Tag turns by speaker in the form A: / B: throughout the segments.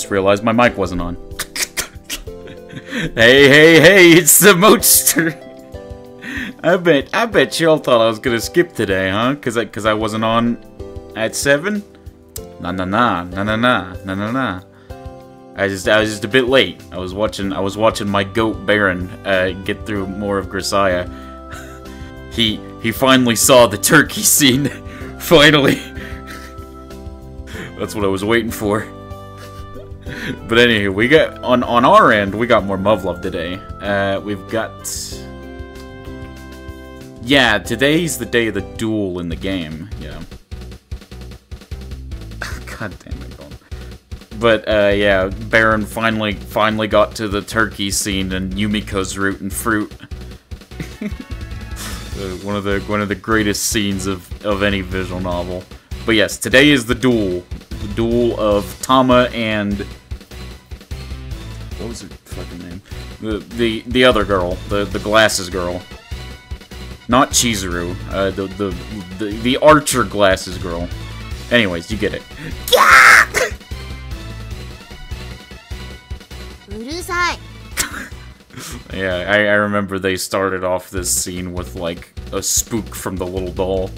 A: just realized my mic wasn't on. hey, hey, hey, it's the Moachster. I bet, I bet y'all thought I was gonna skip today, huh? Cause I, cause I wasn't on at seven. Nah, nah, nah, nah, nah, nah, nah, nah, nah. I just, I was just a bit late. I was watching, I was watching my goat Baron uh, get through more of Grisaia. he, he finally saw the turkey scene. finally. That's what I was waiting for. But anyway, we got on on our end, we got more Muv-Luv today. Uh, we've got. Yeah, today's the day of the duel in the game. Yeah. God damn it. But uh, yeah, Baron finally finally got to the turkey scene and Yumiko's route and fruit. one of the one of the greatest scenes of of any visual novel. But yes, today is the duel, the duel of Tama and was her fucking name? The the the other girl, the the glasses girl. Not Chizuru, uh, the, the, the the archer glasses girl. Anyways, you get it. yeah, I, I remember they started off this scene with like a spook from the little doll.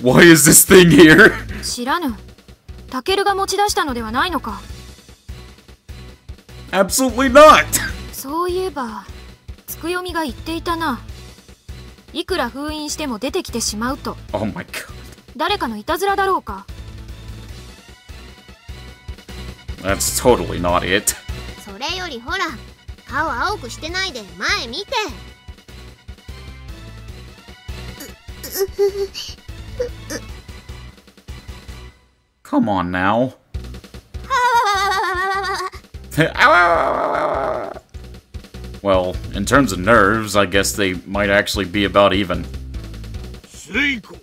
A: Why is this thing here?
B: タケルが持ち出したのではないのか
A: ？Absolutely not!
B: そういえばつくよみが言っていたないくら封印しても出てきてしまうと
A: Oh my god.
B: 誰かのいたずらだろうか
A: ？That's totally not it.
C: それよりほら顔青くしてないで前見て
A: Come on now. well, in terms of nerves, I guess they might actually be about even.
D: Suiko,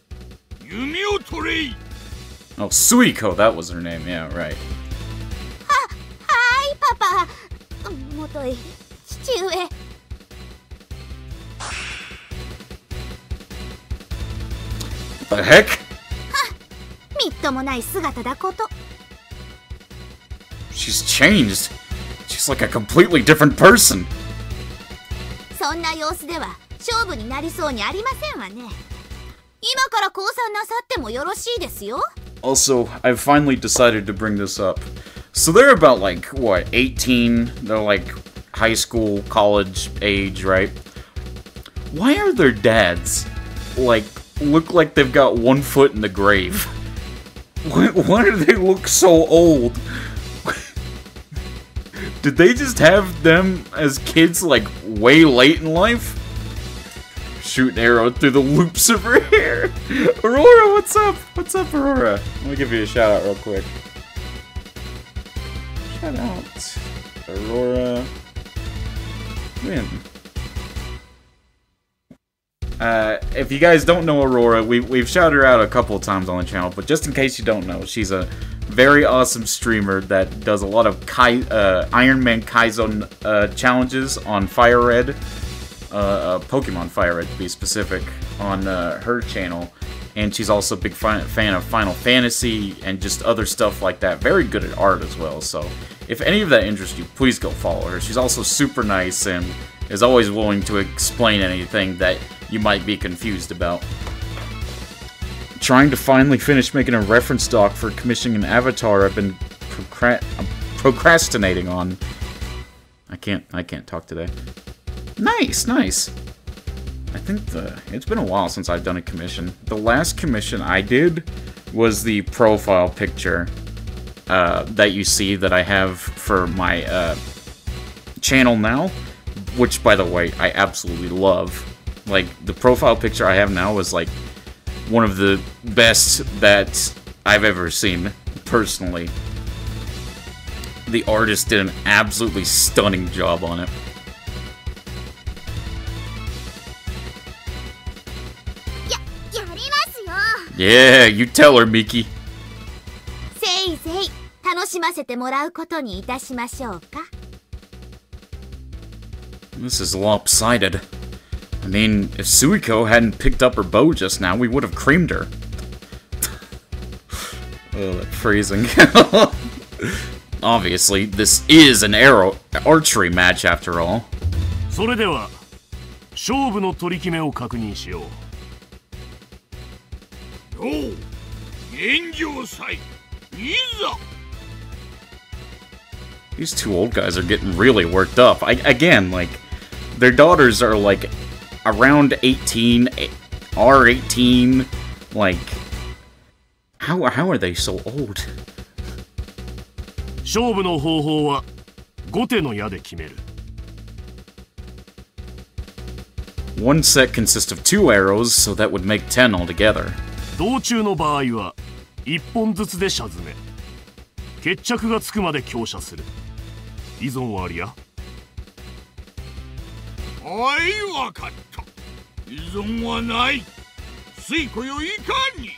A: Oh, Suiko, that was her name. Yeah, right.
C: Hi, Papa.
A: The heck?
C: みっともない姿だこと
A: She's changed. She's like a completely different person.
C: そんな様子では勝負になりそうにありませんわね今から降参なさってもよろしいですよ
A: Also, I've finally decided to bring this up. So they're about like, what, 18? They're like high school, college age, right? Why are their dads, like, look like they've got one foot in the grave? Why, do they look so old? Did they just have them as kids, like, way late in life? Shoot an arrow through the loops of her hair. Aurora, what's up? What's up, Aurora? Let me give you a shout out real quick. Shout out. Aurora. Win. Uh, if you guys don't know Aurora, we, we've shouted her out a couple times on the channel, but just in case you don't know, she's a very awesome streamer that does a lot of Kai, uh, Iron Man Kaizo uh, challenges on Fire Red, uh, uh, Pokemon Fire Red to be specific, on her channel. And she's also a big fan of Final Fantasy and just other stuff like that. Very good at art as well, so if any of that interests you, please go follow her. She's also super nice and is always willing to explain anything that you might be confused about. Trying to finally finish making a reference doc for commissioning an avatar I've been procra- procrastinating on. I can't I can't talk today. Nice, nice. I think the it's been a while since I've done a commission. The last commission I did was the profile picture uh, that you see that I have for my uh, channel now, which by the way I absolutely love. Like the profile picture I have now is like one of the best that I've ever seen personally. The artist did an absolutely stunning job on it.
C: やりますよ
A: Yeah, you tell her, Miki.
C: せいぜい楽しませてもらうことにいたしましょうか
A: This is lopsided. I mean, if Suiko hadn't picked up her bow just now, we would have creamed her. Oh, that phrasing. Obviously, this is an arrow archery match after all.
D: それでは勝負の取り決めを確認しようよう現状祭いざ
A: These two old guys are getting really worked up. I, again, like, their daughters are like around 18, are 18. Like, how, how are they so old?
D: 勝負の方法は後手の矢で決める
A: One set consists of two arrows, so that would make 10 altogether.
D: 道中の場合は1本ずつで射詰め決着がつくまで強射する依存はありや はいわかった依存はない水庫よいかに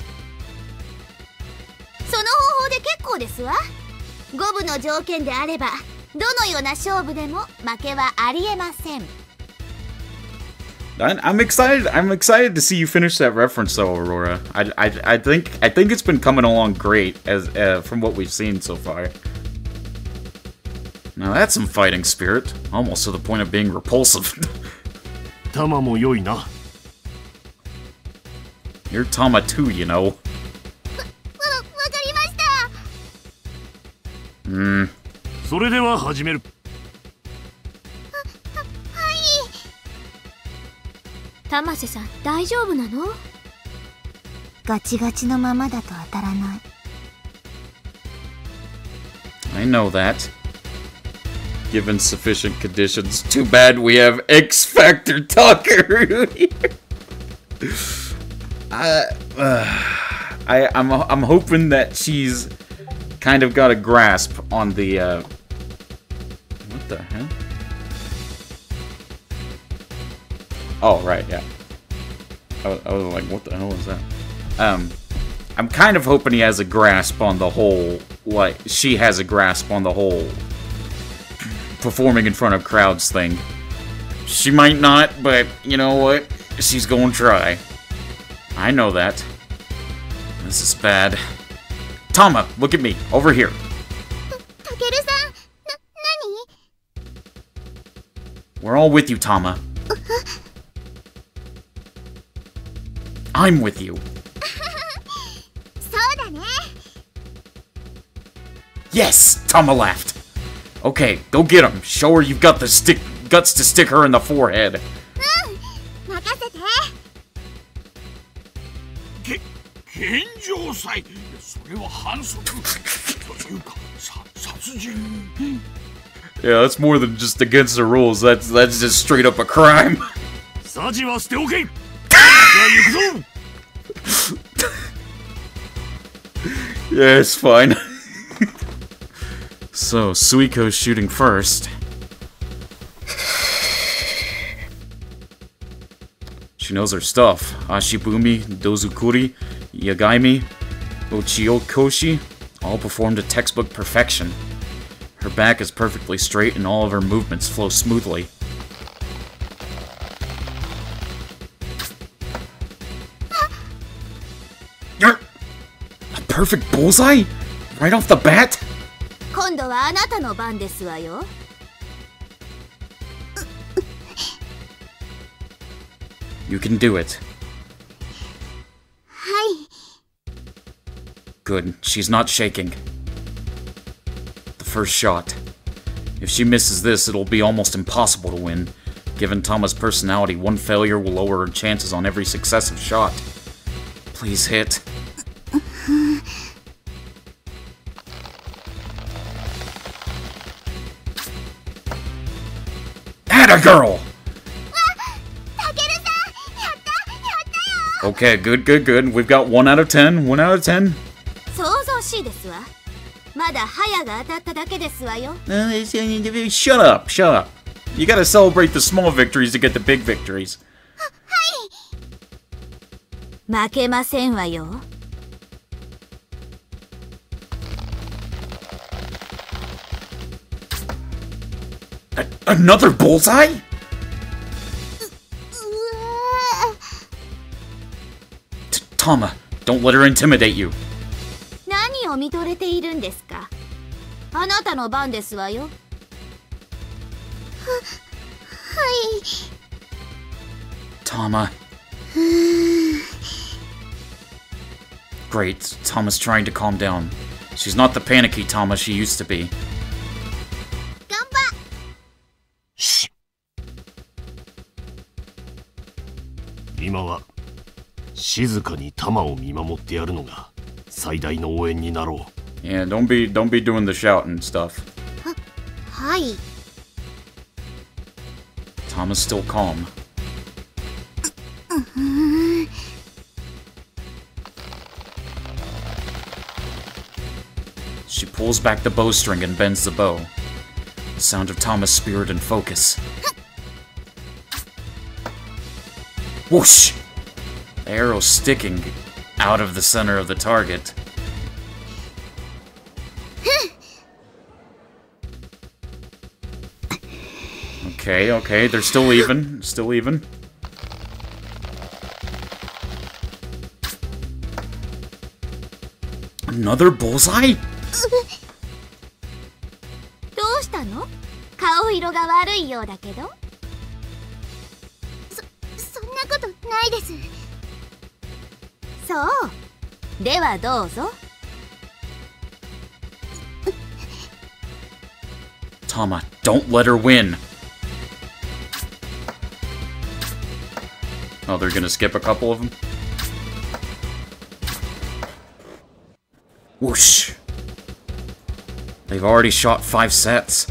C: その方法で結構ですわ五分の条件であればどのような勝負でも負けはありえません
A: I'm excited. I'm excited to see you finish that reference, though, Aurora. I, I, I think I think it's been coming along great as uh, from what we've seen so far. Now that's some fighting spirit, almost to the point of being repulsive.
D: 弾も良いな
A: You're Tama too, you know.
C: わわかりました
A: Hmm.
D: それでは始める
B: 玉瀬さん大丈夫なの
C: ガチガチのままだと当たらない
A: I know that. Given sufficient conditions. Too bad we have X Factor Tucker. I, uh, I, I'm, I'm hoping that she's kind of got a grasp on the, uh, what the hell? Oh, right, yeah. I, was- I was like, what the hell was that? Um, I'm kind of hoping he has a grasp on the whole, like, she has a grasp on the whole performing in front of crowds thing. She might not, but you know what? She's gonna try. I know that. This is bad. Tama, look at me, over here. We're all with you, Tama. I'm with you. yes! Tama laughed. Okay, go get him. Show her you've got the stick guts to stick her in the forehead. yeah, that's more than just against the rules. That's that's just straight up a crime. yeah, it's fine so, Suiko's shooting first. She knows her stuff. Ashibumi, Dozukuri, Yugamae, Uchiokoshi all performed to textbook perfection. Her back is perfectly straight and all of her movements flow smoothly. A perfect bullseye? Right off the bat?
C: 今度はあなたの番ですわよ
A: You can do it.
C: はい
A: Good. She's not shaking. The first shot. If she misses this, it'll be almost impossible to win. Given Tama's personality, one failure will lower her chances on every successive shot. Please hit. girl!
C: たけるさんやったやったよ
A: Okay, good, good, good. We've got one out of ten. One out of ten.
C: 想像しいですわまだハヤが当たっただけですわよ
A: Uh, shut up, shut up. You gotta celebrate the small victories to get the big victories.
C: 負けませんわよ
A: another bullseye?
C: うわ
A: T- Tama, don't let her intimidate you.
C: 何 を見とれているんですかあなたの番ですわよは
E: はい
A: Tama. Great, Tama's trying to calm down. She's not the panicky Tama she used to be.
D: 静かに玉を見守ってやるのが最大の応援になろう。
A: Yeah, don't be don't be doing the shout and stuff.
E: は、はい。
A: Tama is still calm. Uh-huh. She pulls back the bowstring and bends the bow. The sound of Tama's spirit and focus. Whoosh! The arrow sticking out of the center of the target. Okay, okay, they're still even. Still even. Another bullseye?
C: どうしたの顔色が悪いようだけど
E: そんなことないです
C: そうではどうぞ
A: Tama, don't let her win. Oh, they're gonna skip a couple of them? Whoosh. They've already shot five sets.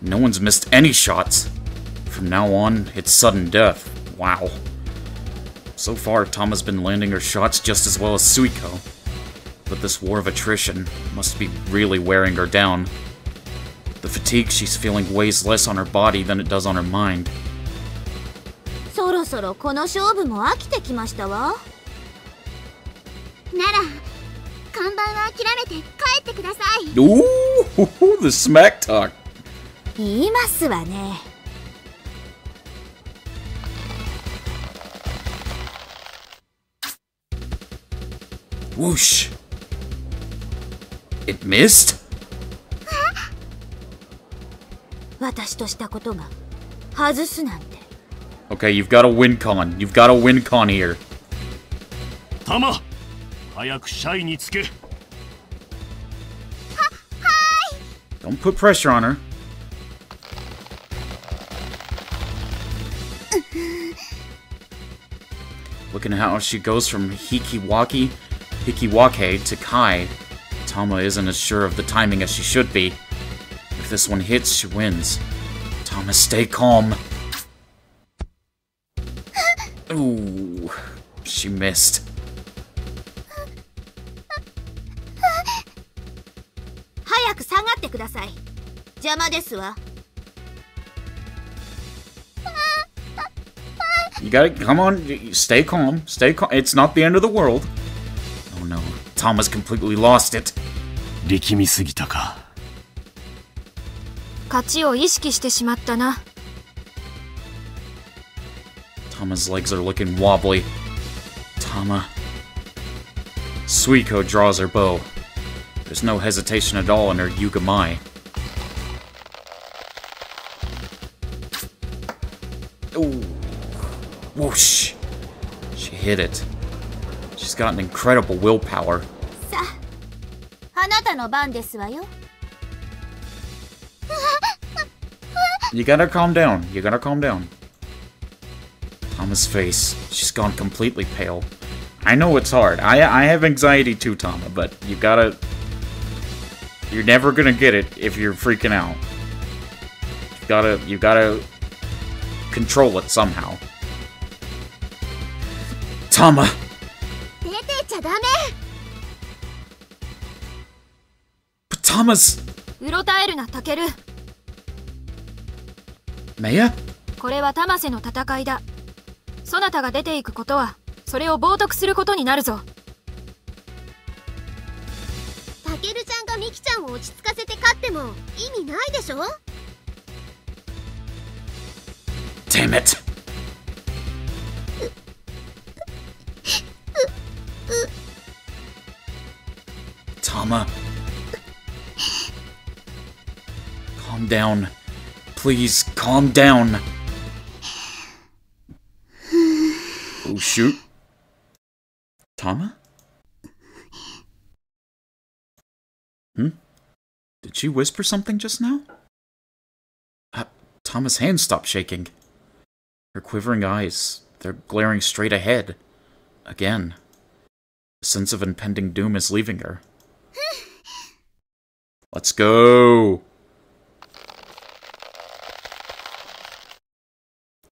A: No one's missed any shots. From now on, it's sudden death. Wow. So far, Tama's been landing her shots just as well as Suiko. But this war of attrition must be really wearing her down. The fatigue she's feeling weighs less on her body than it does on her mind.
C: そろそろこの勝負も飽きてきましたわ
E: なら看板は諦めて帰ってください
A: Ooh, the smack talk.
C: 言いますわね
A: Whoosh! It missed? Okay, you've got a win con. You've got a win con here. Don't put pressure on her. Looking at how she goes from hikiwake Hikiwake to Kai. Tama isn't as sure of the timing as she should be. If this one hits, she wins. Tama, stay calm. Ooh, she missed. You gotta come on, stay calm, stay calm. It's not the end of the world. Tama has completely lost it.
D: 力みすぎたか。
B: 勝ちを意識してしまったな。
A: Tama's legs are looking wobbly. Tama. Suiko draws her bow. There's no hesitation at all in her Yugamae. Ooh. Whoosh. She hit it got an incredible willpower. you gotta calm down. You gotta calm down. Tama's face. She's gone completely pale. I know it's hard. I I have anxiety too, Tama, but you gotta... You're never gonna get it if you're freaking out. You gotta... You gotta... Control it somehow. Tama!
E: ゃダメ
A: But Tama's.
B: うろたえるなタケル
A: Maya?
B: これはタマセの戦いだそなたが出ていくことはそれを冒涜することになるぞ
E: タケルちゃんがミキちゃんを落ち着かせて勝っても意味ないでしょ
A: ？Damn it. Down. Please, calm down. Oh, shoot. Tama? Hmm? Did she whisper something just now? Uh, Tama's hand stopped shaking. Her quivering eyes, they're glaring straight ahead. Again. A sense of impending doom is leaving her. Let's go!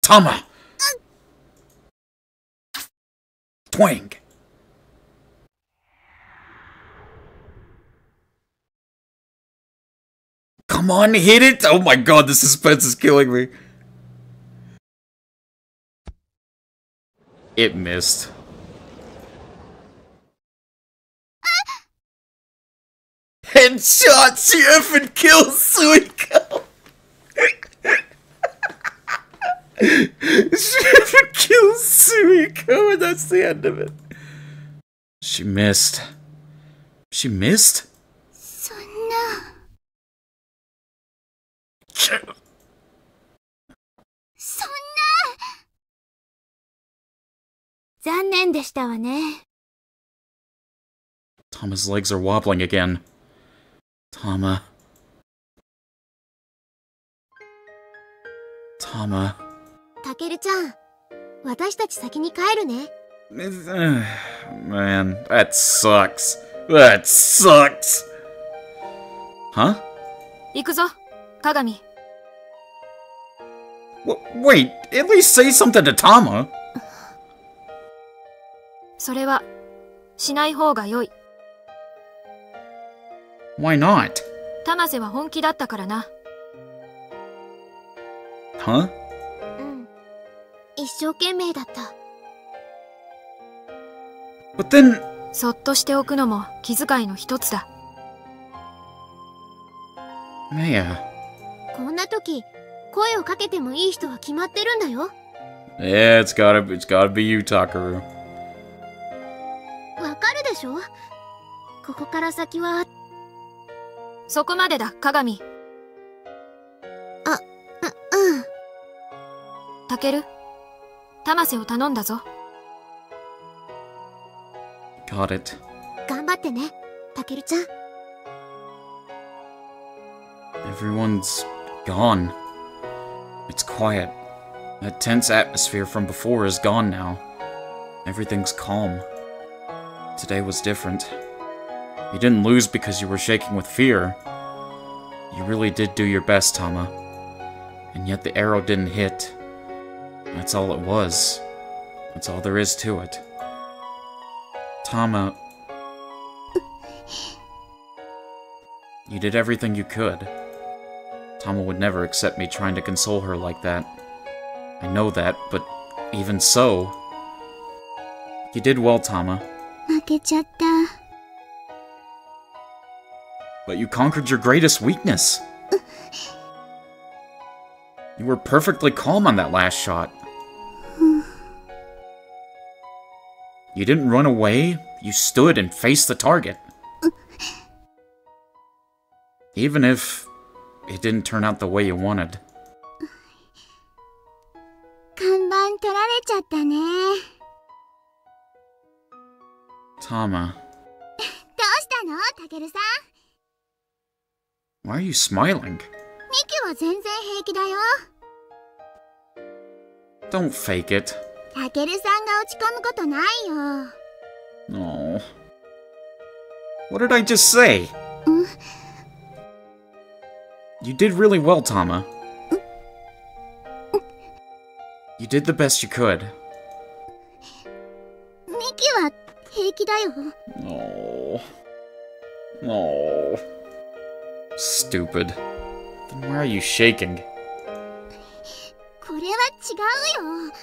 A: Tama! Twang! Come on, hit it! Oh my god, the suspense is killing me. It missed. Headshot! She effing kills Suiko! she effing kills Suiko, and that's the end of it. She missed. She missed?
C: そんなそんな残念でしたわね
A: Tama's legs are wobbling again. Tama. Tama.
E: たけるちゃん私たち先に帰るね
A: Man, that sucks. That sucks. Huh?
B: 行くぞ鏡
A: W- wait, at least say something to Tama.
B: それはしない方が良い
A: Why not?
B: 玉瀬は本気だったからな
A: Huh?
E: うん一生懸命だった。
A: But then,
B: そっとしておくのも気遣いの一つだ。
A: Maya.
E: こんな時声をかけてもいい人は決まってるんだよ。
A: Yeah, it's gotta, it's gotta be you, Takaru.
E: わかるでしょ？ここから先は。
B: そこまでだ鏡。
E: ううん。
B: タケル玉瀬を頼んだぞ
A: Got it.
E: 頑張ってねたけるちゃん
A: Everyone's gone. It's quiet. That tense atmosphere from before is gone now. Everything's calm. Today was different. You didn't lose because you were shaking with fear. You really did do your best, Tama. And yet the arrow didn't hit. That's all it was. That's all there is to it. Tama... you did everything you could. Tama would never accept me trying to console her like that. I know that, but even so... You did well, Tama. But you conquered your greatest weakness! You were perfectly calm on that last shot. You didn't run away. You stood and faced the target. Even if it didn't turn out the way you wanted. Tama. Why are you smiling? Don't fake it. Oh. What did I just say? Mm. You did really well, Tama. Mm. You did the best you could.
C: Miki は平気だよ.
A: Oh. Stupid. Then why are you shaking?
C: これは違うよ。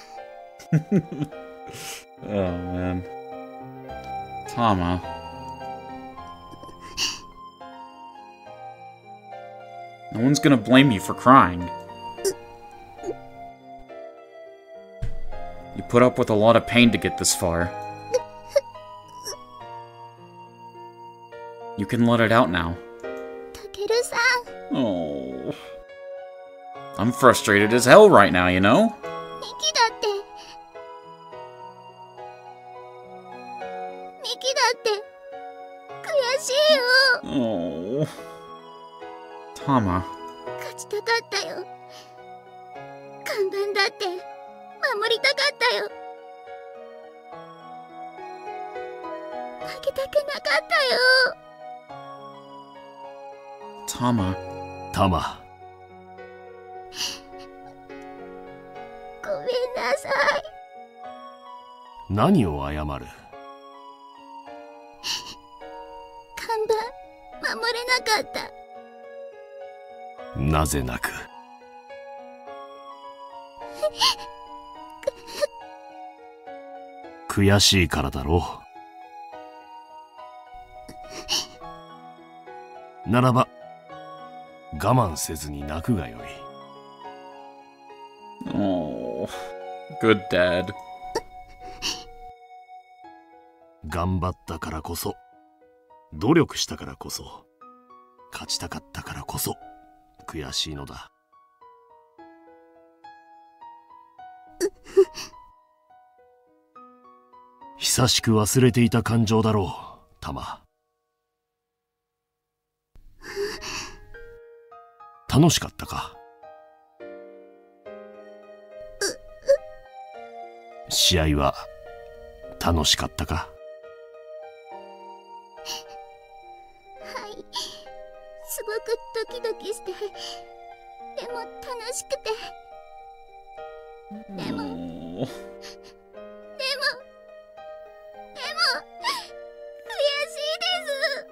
A: oh man. Tama. No one's gonna blame you for crying. You put up with a lot of pain to get this far. You can let it out now.
C: Takeru-san.
A: Oh. I'm frustrated as hell right now, you know? Tama.
E: 勝ちたかったよ。看板だって守りたかったよ。負けたくなかったよ。
A: Tama.
D: タマ。
E: ごめんなさい。
D: 何を謝る？
E: 看板守れなかった
D: なぜなく？悔しいからだろうならば我慢せずに泣くがよい
A: Oh. Good dad.
D: 頑張ったからこそ努力したからこそ勝ちたかったからこそ悔しいのだ。久しく忘れていた感情だろうタマ楽しかったか？試合は楽しかったか？
E: ドキドキしてでも楽しくてでもでもで
A: Oh.
E: も悔しいです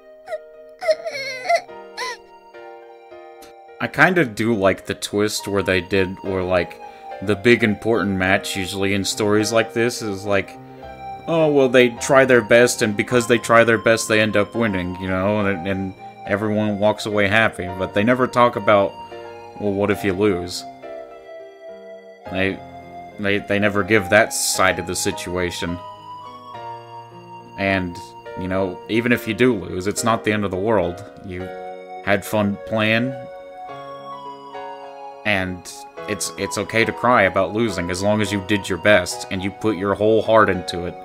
A: I kind of do like the twist where they did, where like the big important match usually in stories like this is like, oh well, they try their best, and because they try their best, they end up winning, you know, and, and everyone walks away happy. But they never talk about, well, what if you lose? They, they, they never give that side of the situation. And you know, even if you do lose, it's not the end of the world. You had fun playing, and it's it's okay to cry about losing as long as you did your best and you put your whole heart into it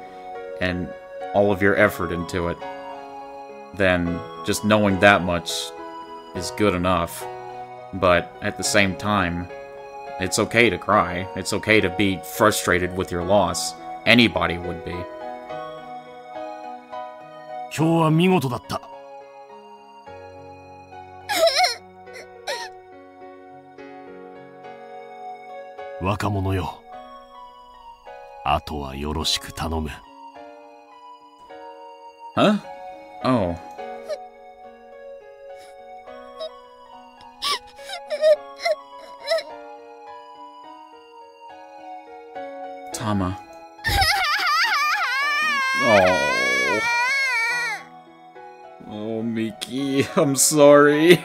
A: and all of your effort into it then just knowing that much is good enough but at the same time it's okay to cry it's okay to be frustrated with your loss anybody would be
D: 今日は見事だった若者よあとはよろしく頼む
A: huh Oh Tama. Oh. Oh, Miki, I'm sorry.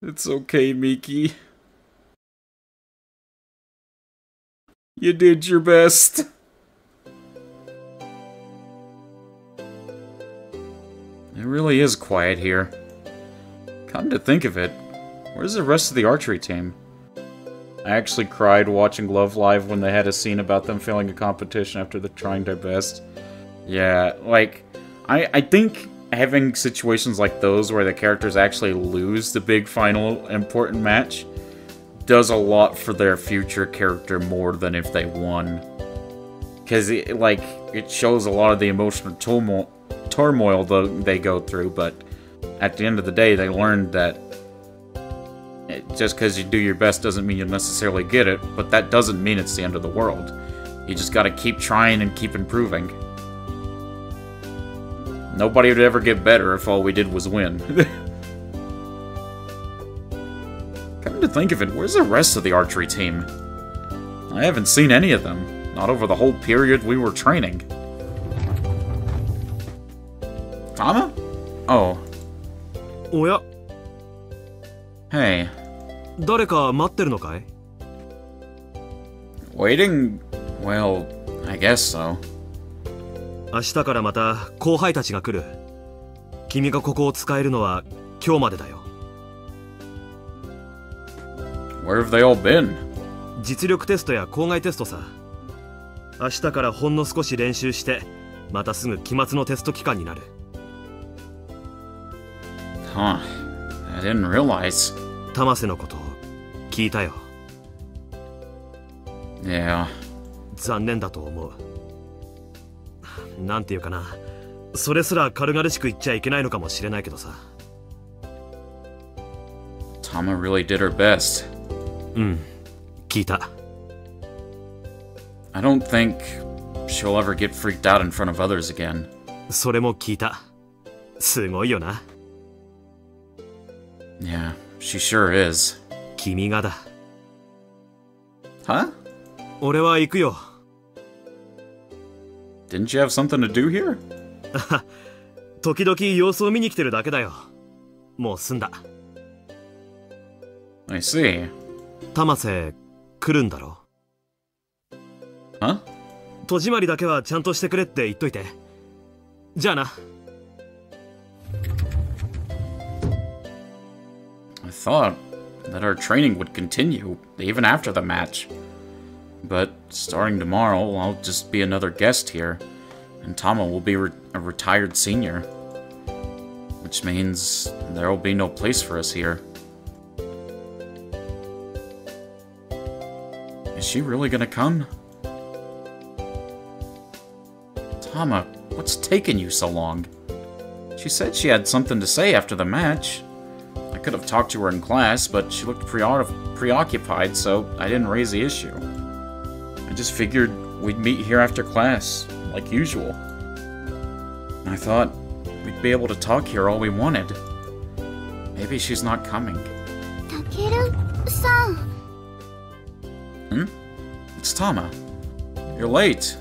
A: It's okay, Miki. You did your best. Really is quiet here. Come to think of it, where's the rest of the archery team? I actually cried watching Love Live when they had a scene about them failing a competition after the trying their best. Yeah, like, I, I think having situations like those where the characters actually lose the big final important match does a lot for their future character more than if they won. Because, it, like, it shows a lot of the emotional turmoil, turmoil tho- they go through, but at the end of the day, they learned that just because you do your best doesn't mean you'll necessarily get it, but that doesn't mean it's the end of the world. You just gotta keep trying and keep improving. Nobody would ever get better if all we did was win. Come to think of it, where's the rest of the archery team? I haven't seen any of them. Not over the whole period we were training. Tama? Oh,
F: おや
A: hey.
F: 誰か待ってるのかい?
A: Waiting? Well, I guess so.
F: 明日からまた後輩たちが来る君がここを使えるのは今日までだよ
A: Where have they all been?
F: 実力テストや校外テストさ明日からほんの少し練習してまたすぐ期末のテスト期間になる
A: Huh. I didn't realize.
F: 玉瀬のこと聞いたよ
A: Yeah.
F: 残念だと思うなんていうかなそれすら軽々しく言っちゃいけないのかもしれないけどさ
A: Tama really did her best.
F: うん聞いた
A: I don't think she'll ever get freaked out in front of others again.
F: それも聞いたすごいよな
A: Yeah, she sure is.
F: 君がだ
A: Huh?
F: 俺は行くよ
A: Didn't you have something to do here?
F: 時々様子を見に来てるだけだよもう済んだ
A: I see.
F: 玉瀬来るんだろ
A: ？Huh?
F: 戸締まりだけはちゃんとしてくれって言っといてじゃあな
A: thought that our training would continue, even after the match. But starting tomorrow, I'll just be another guest here, and Tama will be re a retired senior. Which means there will be no place for us here. Is she really gonna come? Tama, what's taking you so long? She said she had something to say after the match could have talked to her in class, but she looked pre preoccupied, so I didn't raise the issue. I just figured we'd meet here after class, like usual. I thought we'd be able to talk here all we wanted. Maybe she's not coming.
E: Takeru-san!
A: Hmm? It's Tama. You're late.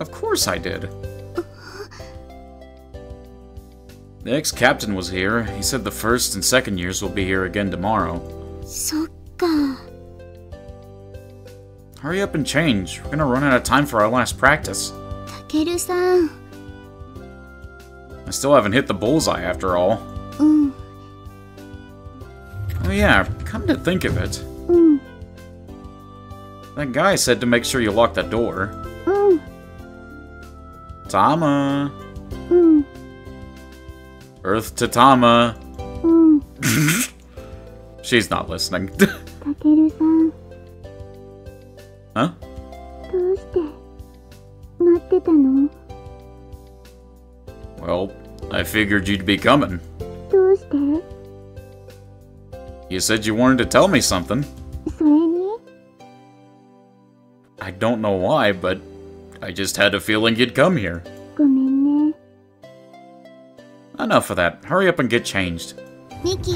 A: Of course I did. The ex-captain was here. He said the first and second years will be here again tomorrow.
E: Sokka.
A: Hurry up and change. We're gonna run out of time for our last practice.
E: Takeru-san.
A: I still haven't hit the bullseye after all.
E: Mm.
A: Oh yeah, come to think of it.
E: Mm.
A: That guy said to make sure you lock the door.
E: Mm.
A: Tama. Earth to Tama.
E: Hmm.
A: She's not listening. Huh? Well, I figured you'd be coming. You said you wanted to tell me something. I don't know why, but I just had a feeling you'd come here.
E: ごめんね
A: Enough of that. Hurry up and get changed.
E: ミキ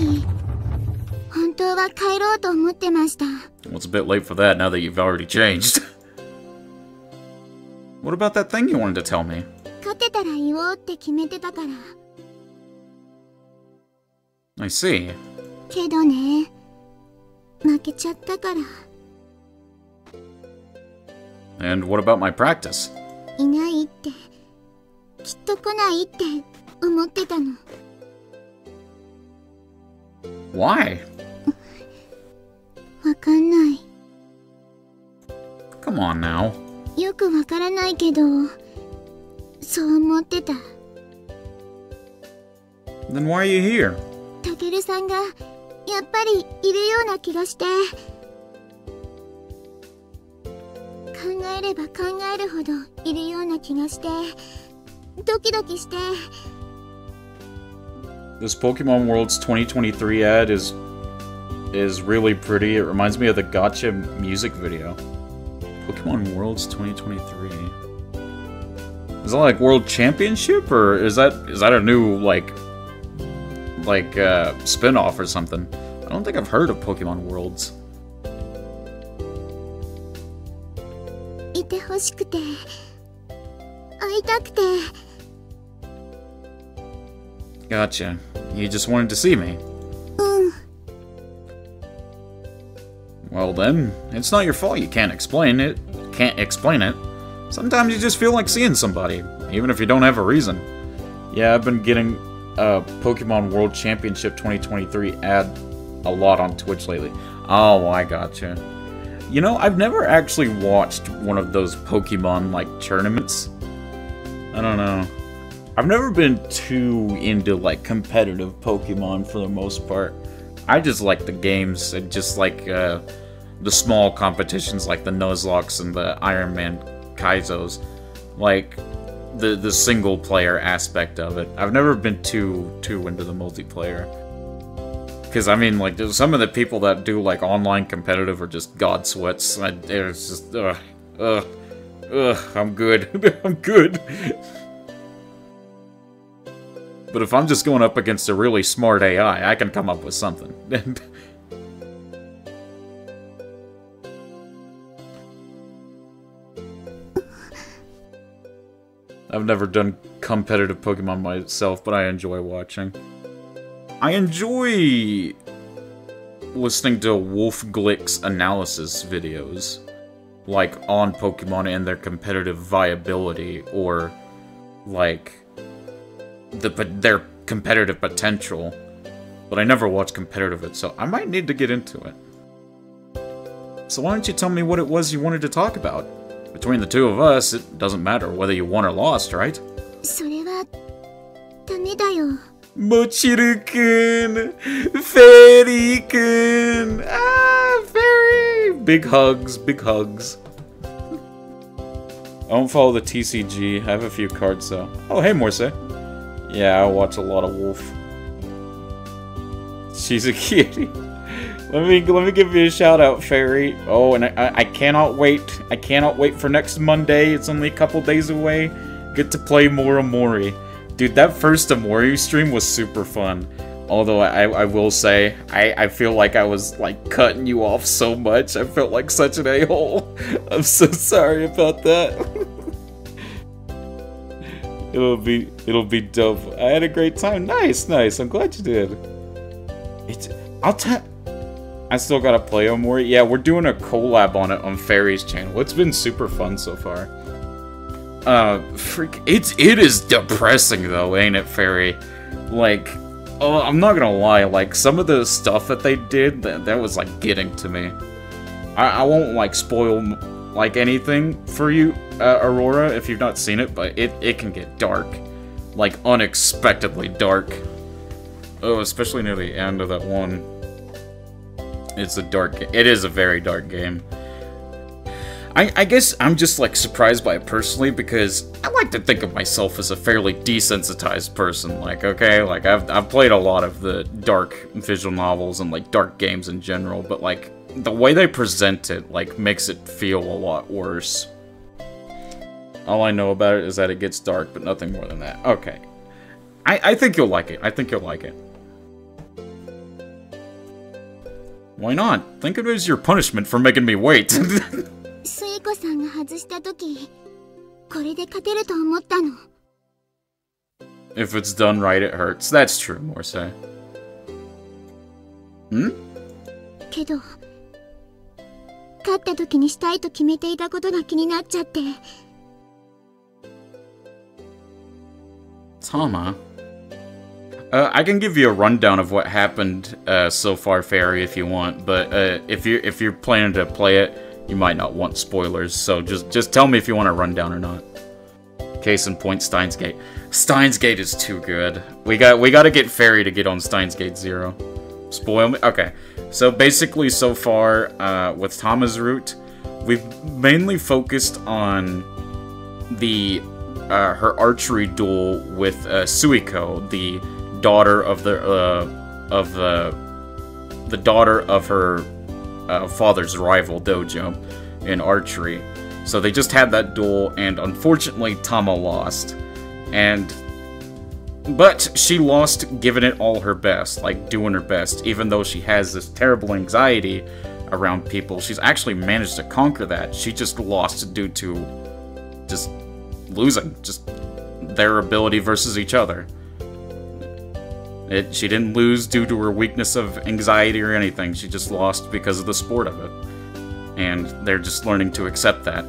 E: 本当は帰ろうと思ってました
A: Well, it's a bit late for that now that you've already changed. what about that thing you wanted to tell me?
E: 勝てたら言おうって決めてたから
A: I see.
E: けどね負けちゃったから
A: And what about my practice?
E: いないってきっと来ないって 思ってたの
A: Why?
E: わかんない
A: Come on now.
E: よくわからないけどそう思ってた
A: Then why are you here?
E: たけるさんがやっぱりいるような気がして考えれば考えるほどいるような気がしてドキドキして
A: This Pokemon Worlds 2023 ad is is really pretty. It reminds me of the Gotcha music video. Pokemon Worlds 2023. Is that like World Championship or is that is that a new like like uh spin-off or something? I don't think I've heard of Pokemon Worlds.
E: いてほしくて会いたくて
A: Gotcha. You just wanted to see me.
E: うん
A: Well then, it's not your fault you can't explain it. Can't explain it. Sometimes you just feel like seeing somebody, even if you don't have a reason. Yeah, I've been getting uh, Pokemon World Championship 2023 ad a lot on Twitch lately. Oh, I gotcha. You know, I've never actually watched one of those Pokemon like tournaments. I don't know. I've never been too into like competitive Pokemon for the most part. I just like the games and just like uh, the small competitions like the Nuzlocke and the Iron Man Kaizos. Like the the single player aspect of it. I've never been too too into the multiplayer. Because I mean, like, some of the people that do like online competitive are just god sweats. I, it's just ugh, ugh, ugh. I'm good. I'm good. But if I'm just going up against a really smart AI, I can come up with something. I've never done competitive Pokemon myself, but I enjoy watching. I enjoy listening to Wolfe Glick's analysis videos, like on Pokemon and their competitive viability, or like the their competitive potential. But I never watch competitive it, so I might need to get into it. So why don't you tell me what it was you wanted to talk about? Between the two of us, it doesn't matter whether you won or lost, right?
E: それはダメだよ
A: Mochiru-kun! Fairy-kun! Ah, fairy! Big hugs, big hugs. I don't follow the TCG. I have a few cards though. Oh, hey, Morse. Yeah, I watch a lot of Wolfe. She's a kitty. Let me let me give you a shout out, Fairy. Oh, and I, I cannot wait. I cannot wait for next Monday. It's only a couple days away. Get to play more Omori. Dude, that first Omori stream was super fun. Although I, I will say, I, I feel like I was like cutting you off so much. I felt like such an a-hole. I'm so sorry about that. it'll be it'll be dope. I had a great time. Nice, nice. I'm glad you did. It's I'll tell I still gotta play Omori. Yeah, we're doing a collab on it on Fairy's channel. It's been super fun so far. Uh, freak, it's, it is depressing though, ain't it, Fairy? Like, oh, I'm not gonna lie, like, some of the stuff that they did, that, that was, like, getting to me. I, I won't, like, spoil, like, anything for you, uh, Aurora, if you've not seen it, but it, it can get dark. Like, unexpectedly dark. Oh, especially near the end of that one. It's a dark, it is a very dark game. I, I, guess I'm just like surprised by it personally because I like to think of myself as a fairly desensitized person. Like, okay, like I've, I've played a lot of the dark visual novels and like dark games in general, but like the way they present it like makes it feel a lot worse. All I know about it is that it gets dark, but nothing more than that. Okay. I, I think you'll like it. I think you'll like it. Why not? Think of it as your punishment for making me wait.
E: スイコさんが外した時これで勝てると思ったの
A: If it's done right, it hurts. That's true, Morse. Hmm?
E: けど 勝った時にしたいと決めていたことが気になっちゃって
A: Tama? Uh, I can give you a rundown of what happened uh, so far, Fairy, if you want. But uh, if you if you're planning to play it, you might not want spoilers. So just just tell me if you want a rundown or not. Case in point, Steins Gate. Steins Gate is too good. We got we got to get Fairy to get on Steins Gate Zero. Spoil me? Okay. So basically, so far uh, with Tama's route, we've mainly focused on the uh, her archery duel with uh, Suiko, the daughter of the uh, of the the daughter of her uh, father's rival dojo in archery. So they just had that duel, and unfortunately, Tama lost. And but she lost giving it all her best, like doing her best, even though she has this terrible anxiety around people. She's actually managed to conquer that. She just lost due to just losing, just their ability versus each other. It, she didn't lose due to her weakness of anxiety or anything. She just lost because of the sport of it. And they're just learning to accept that.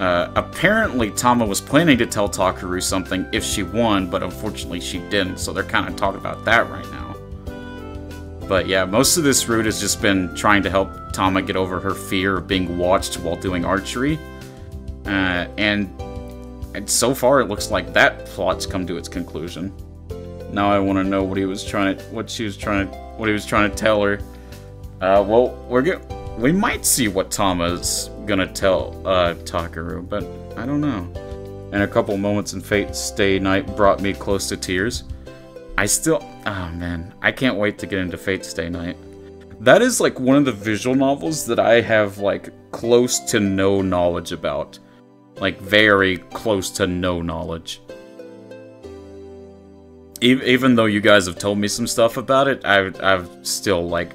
A: Uh, apparently, Tama was planning to tell Takeru something if she won, but unfortunately she didn't, so they're kind of talking about that right now. But yeah, most of this route has just been trying to help Tama get over her fear of being watched while doing archery. Uh, and, and so far, it looks like that plot's come to its conclusion. Now I want to know what he was trying to, what she was trying to, what he was trying to tell her. Uh, well, we're good we might see what Tama's gonna tell uh, Takeru, but I don't know. And a couple moments in Fate Stay Night brought me close to tears. I still, oh man, I can't wait to get into Fate Stay Night. That is like one of the visual novels that I have like close to no knowledge about. Like very close to no knowledge. Even though you guys have told me some stuff about it, I've, I've still like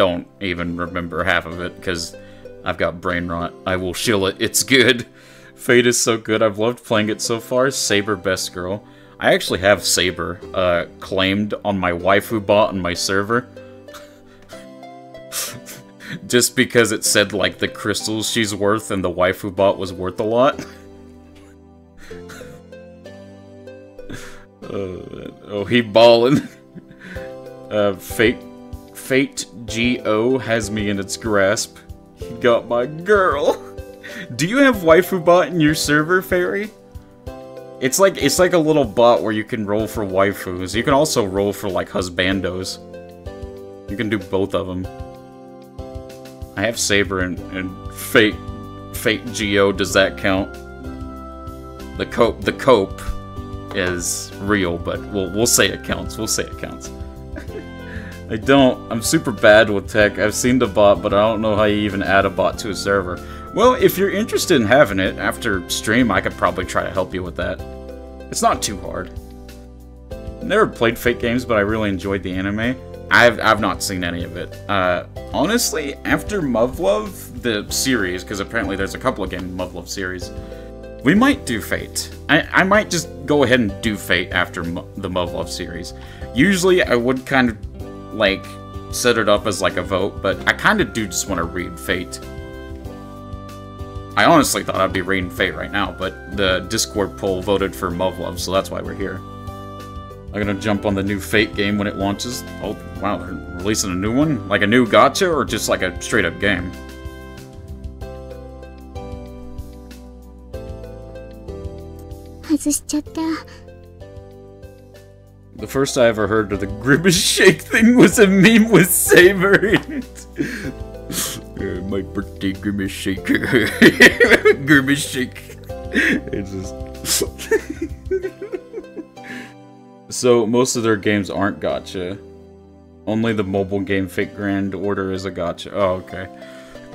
A: don't even remember half of it because I've got brain rot. I will shill it. It's good. Fate is so good. I've loved playing it so far. Saber best girl. I actually have Saber uh, claimed on my waifu bot on my server. Just because it said like the crystals she's worth and the waifu bot was worth a lot. uh, oh, he ballin'. uh, Fate Fate G.O. has me in its grasp. He got my girl. Do you have waifu bot in your server, Fairy? It's like it's like a little bot where you can roll for waifus. You can also roll for like husbandos. You can do both of them. I have Saber and, and Fate Fate Geo. Does that count? The cope the cope is real, but we'll we'll say it counts. We'll say it counts. I don't. I'm super bad with tech. I've seen the bot, but I don't know how you even add a bot to a server. Well, if you're interested in having it after stream, I could probably try to help you with that. It's not too hard. Never played Fate games, but I really enjoyed the anime. I've, I've not seen any of it. Uh, honestly, after Muv-Luv, the series, because apparently there's a couple of game Muv-Luv series, we might do Fate. I, I might just go ahead and do Fate after the Muv-Luv series. Usually I would kind of like, set it up as like a vote, but I kind of do just want to read Fate. I honestly thought I'd be reading Fate right now, but the Discord poll voted for Muv-Luv, so that's why we're here. I'm gonna jump on the new Fate game when it launches. Oh, wow, they're releasing a new one? Like a new gacha, or just like a straight-up game? The first I ever heard of the Grimace Shake thing was a meme with Saber in it. uh, my birthday Grimace Shake. grimace Shake. It's just... so, most of their games aren't gacha. Only the mobile game Fate Grand Order is a gacha. Oh, okay.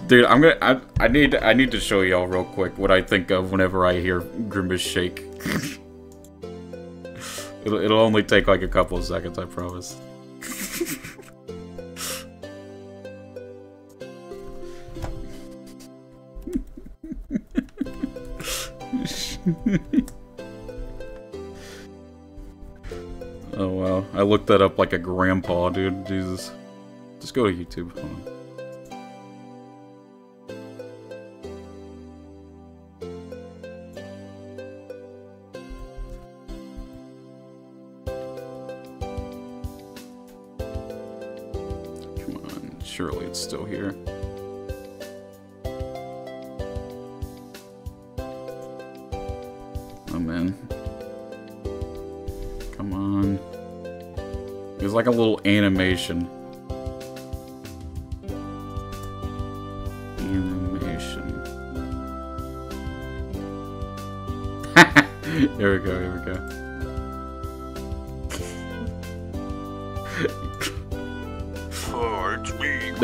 A: Dude, I'm gonna. I, I need. I need to show y'all real quick what I think of whenever I hear Grimace Shake. It'll, it'll only take like a couple of seconds, I promise. oh wow, I looked that up like a grandpa, dude. Jesus. Just go to YouTube. Still here. Oh man. Come on. It's like a little animation. Animation. here we go, here we go.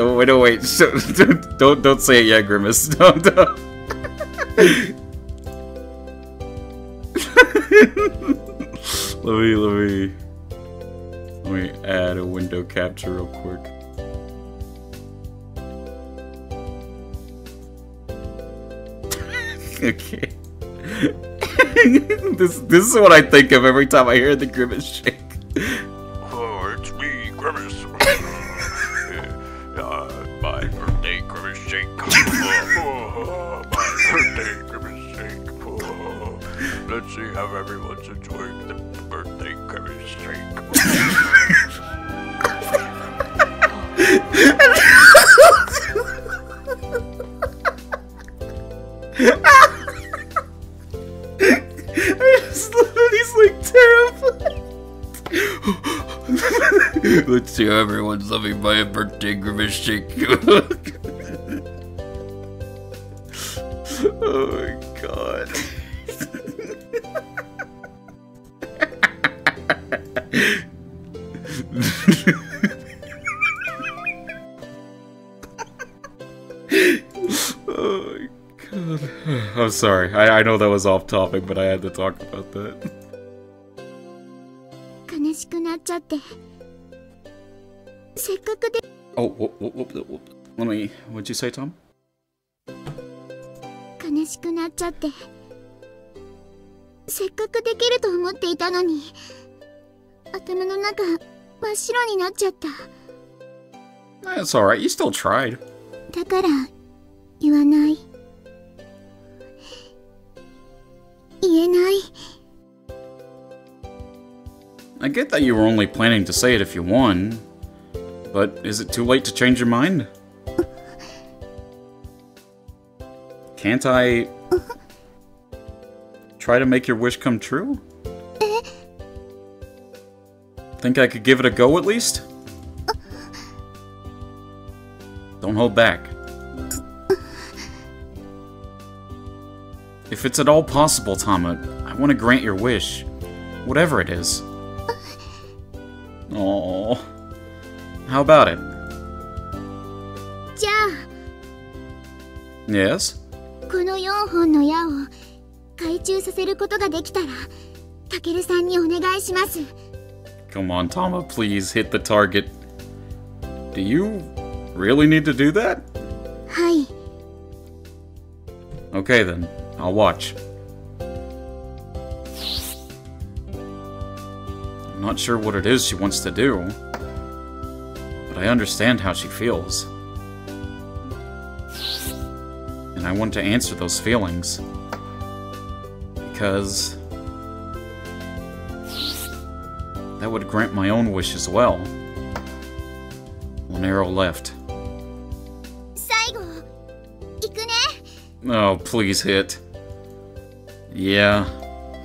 A: No, wait, no, wait. Don't, don't say it yet, Grimace. Don't, don't. let me, let me, let me add a window capture real quick. okay. this, this is what I think of every time I hear the Grimace
G: birthday grimace shake.
A: oh my god. oh my god. I'm sorry. I, I know that was off topic, but I had to talk about that.
E: 悲しくなっちゃってせっかくで
A: Oh, whoop, whoop, whoop, whoop, whoop. let me. What'd you say, Tom?
E: 悲しくなっちゃってせっかくできると思っていたのに頭の中真っ白になっちゃった
A: That's alright. You still tried.
E: だから言わない言えない
A: I get that you were only planning to say it if you won, but is it too late to change your mind? Can't I try to make your wish come true? Think I could give it a go at least? Don't hold back. If it's at all possible, Tama, I want to grant your wish. Whatever it is. Oh. How about it?
E: じゃ
A: Yes?
E: あこの4本の矢を回収させることができたらたけるさんにお願いします
A: Come on, Tama, please hit the target. Do you really need to do that?
E: はい
A: Okay then, I'll watch. I'm not sure what it is she wants to do, but I understand how she feels. And I want to answer those feelings. Because that would grant my own wish as well. Monero left.
E: 最後行くね
A: Oh, please hit. Yeah.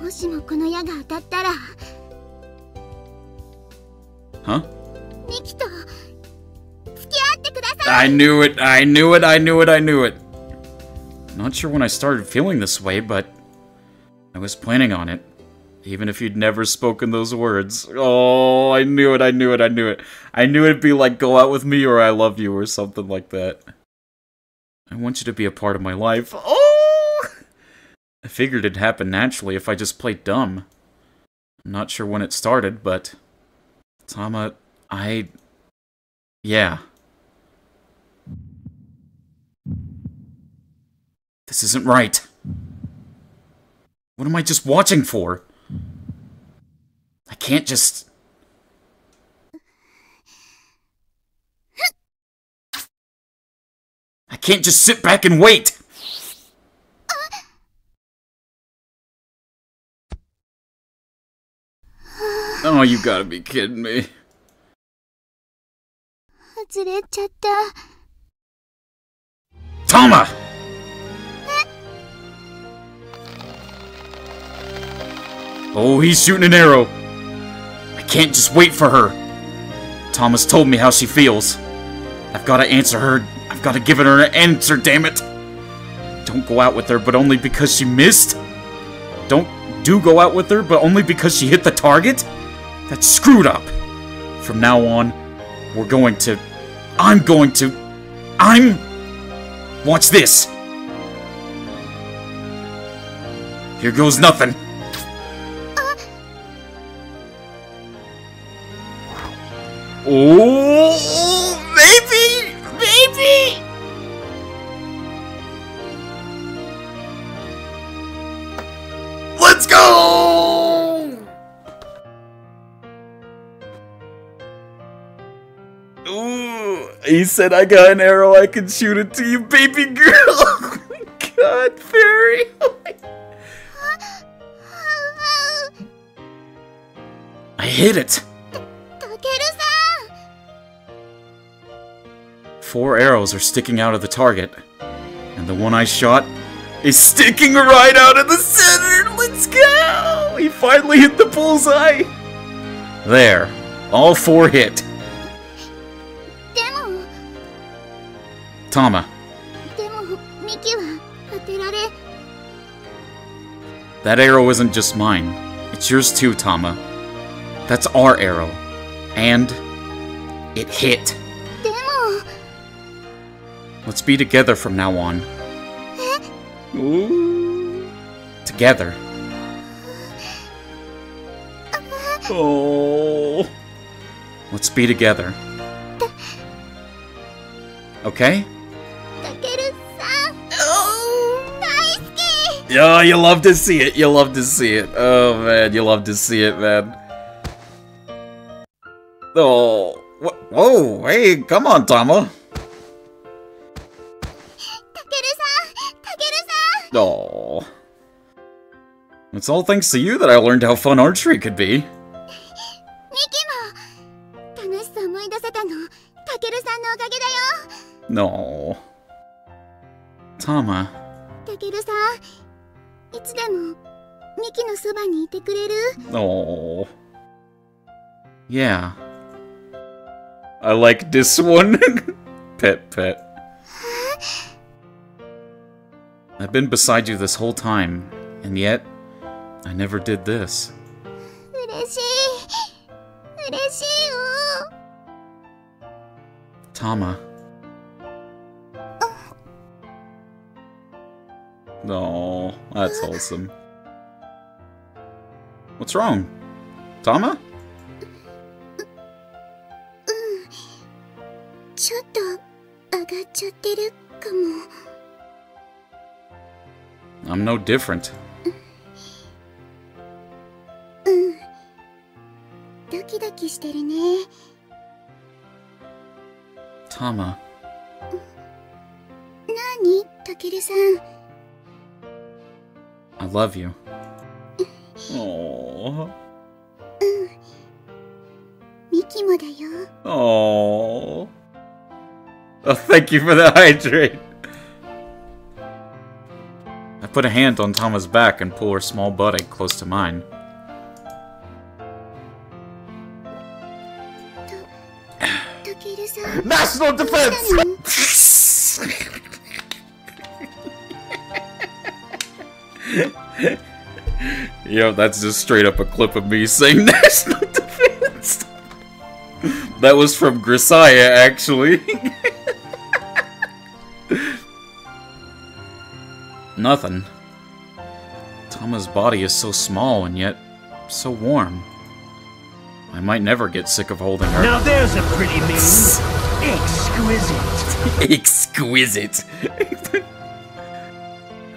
E: もしもこの矢が当たったら
A: I knew it, I knew it, I knew it, I knew it. Not sure when I started feeling this way, but I was planning on it. Even if you'd never spoken those words. Oh, I knew it, I knew it, I knew it. I knew it'd be like go out with me or I love you or something like that. I want you to be a part of my life. Oh! I figured it'd happen naturally if I just played dumb. I'm not sure when it started, but. Tama, I. Yeah. This isn't right. What am I just watching for? I can't just... I can't just sit back and wait! Oh, you gotta be kidding me. Tama! Oh, he's shooting an arrow. I can't just wait for her. Thomas told me how she feels. I've got to answer her. I've got to give her an answer, damn it. Don't go out with her, but only because she missed? Don't do go out with her, but only because she hit the target? That's screwed up. From now on, we're going to. I'm going to. I'm. Watch this. Here goes nothing. Oh, maybe, maybe. Let's go. Ooh, he said I got an arrow. I can shoot it to you, baby girl. Oh God, fairy. I hit it! Four arrows are sticking out of the target, and the one I shot is sticking right out of the center! Let's go! He finally hit the bullseye! There. All four hit. Tama. That arrow isn't just mine. It's yours too, Tama. That's our arrow. And... it hit. Let's be together from now on. Ooh. Together. Uh-huh. Oh. Let's be together. Okay? Oh, you love to see it. You love to see it. Oh, man. You love to see it, man. Oh. Whoa. Hey, come on, Tama. Aww. It's all thanks to you that I learned how fun archery could be. No. Tama. Oh. Yeah. I like this one. pet pet. I've been beside you this whole time, and yet, I never did this. Tama. No, oh, that's wholesome. What's wrong? Tama? I'm no different. Tama. I love you.
E: Aww. Aww.
A: Oh, thank you for the hydrate. I put a hand on Tama's back and pull her small buttock close to mine. National defense! Yep, that's just straight up a clip of me saying national defense. that was from Grisaia, actually. Nothing. Tama's body is so small and yet so warm. I might never get sick of holding her.
H: Now there's a pretty maiden. Exquisite.
A: Exquisite.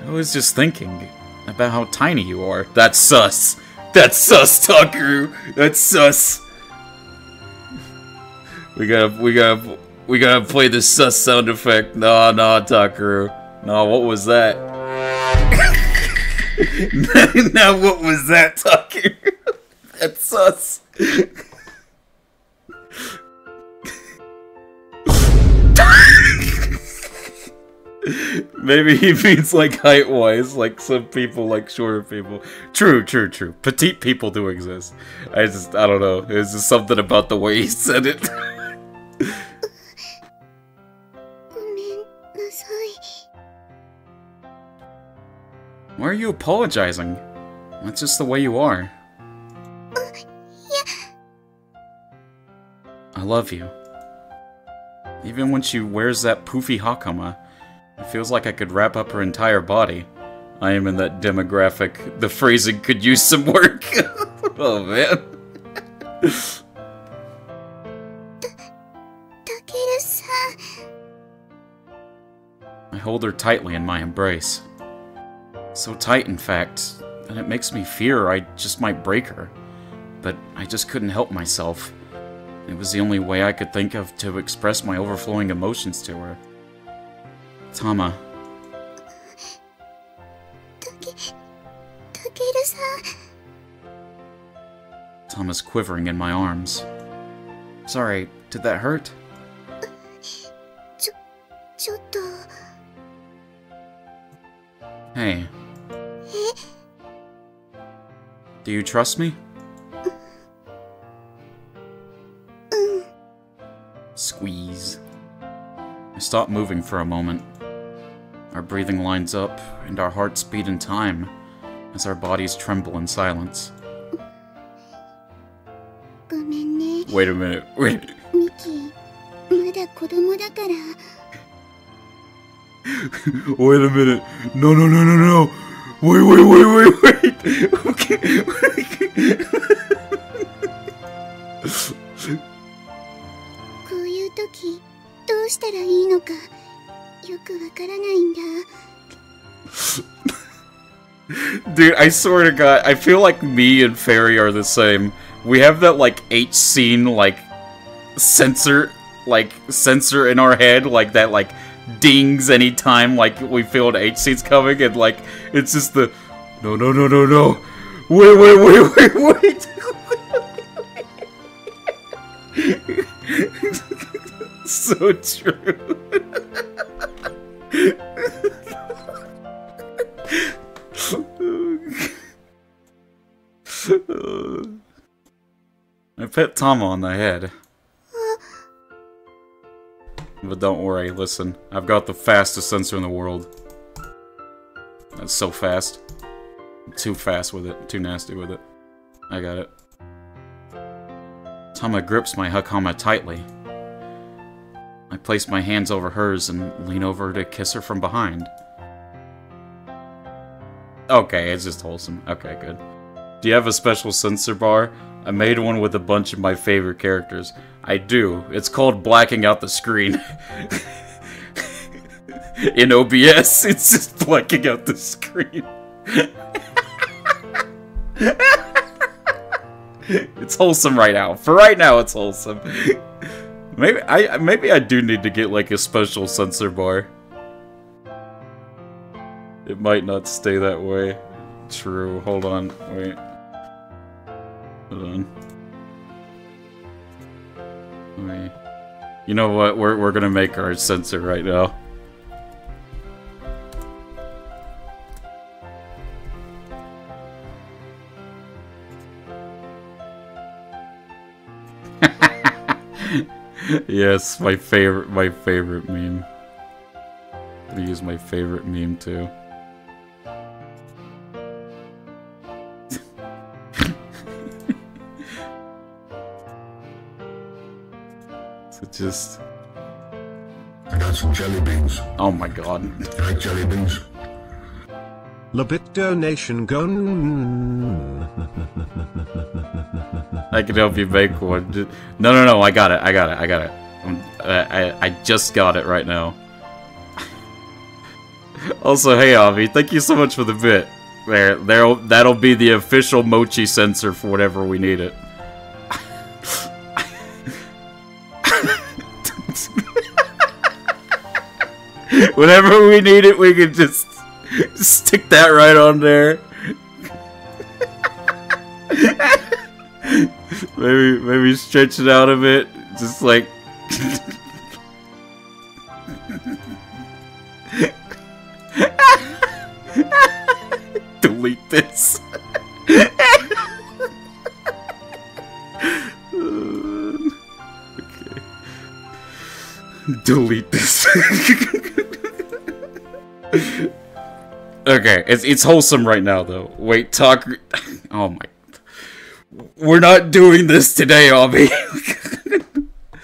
A: I was just thinking about how tiny you are. That's sus. That's sus, Takeru. That's sus. We gotta, we gotta, we gotta play the sus sound effect. No, no, Takeru. No, what was that? Now, what was that, talking? That's sus. Maybe he means like height wise, like some people like shorter people. True, true, true. Petite people do exist. I just, I don't know. It's just something about the way he said it. Why are you apologizing? That's just the way you are. Uh, yeah. I love you. Even when she wears that poofy hakama, it feels like I could wrap up her entire body. I am in that demographic. The phrasing could use some work. oh man. I hold her tightly in my embrace. So tight, in fact, that it makes me fear I just might break her. But I just couldn't help myself. It was the only way I could think of to express my overflowing emotions to her. Tama. Tama's quivering in my arms. Sorry, did that hurt?
E: Uh,
A: hey, do you trust me? Squeeze. I stop moving for a moment. Our breathing lines up, and our hearts beat in time as our bodies tremble in silence. Wait a minute, wait. wait a minute. No, no, no, no, no. Wait, wait, wait, wait, wait! Okay. Dude, I swear to god, I feel like me and Fairy are the same. We have that, like, eight scene, like, sensor, like, sensor in our head, like, that, like, dings anytime like we feel an H scene's coming, and like it's just the no, no, no, no, no. Wait, wait, wait, wait, wait. so true. I pet Tama on the head. But don't worry, listen. I've got the fastest sensor in the world. That's so fast. Too fast with it. Too nasty with it. I got it. Tama grips my Hakama tightly. I place my hands over hers and lean over to kiss her from behind. Okay, it's just wholesome. Okay, good. Do you have a special censor bar? I made one with a bunch of my favorite characters. I do. It's called blacking out the screen. In OBS, it's just blacking out the screen. it's wholesome right now. For right now, it's wholesome. Maybe I maybe I do need to get like a special censor bar. It might not stay that way. True. Hold on. Wait. Hold on. Wait. You know what? We're we're gonna make our censor right now. yes, my favorite my favorite meme. I'm gonna use my favorite meme too. So just
H: I got some jelly beans.
A: oh my god.
H: You like jelly beans?
I: Labit donation gone.
A: I can help you make one. No, no, no! I got it! I got it! I got it! I'm- I, I, I just got it right now. also, hey Avi, thank you so much for the bit. There, there, that'll be the official mochi censor for whatever we need it. Whenever we need it, we can just stick that right on there. maybe maybe stretch it out a bit just like delete this delete this okay it's it's wholesome right now though wait talk oh my we're not doing this today, Abby.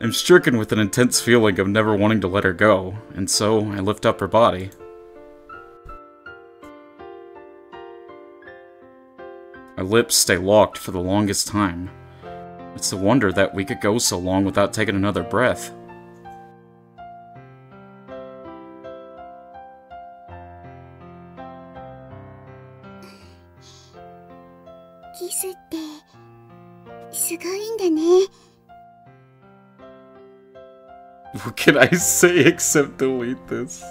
A: I'm stricken with an intense feeling of never wanting to let her go, and so I lift up her body. Our lips stay locked for the longest time. It's a wonder that we could go so long without taking another breath.「
E: すごいんだね。
A: What can I say except delete this?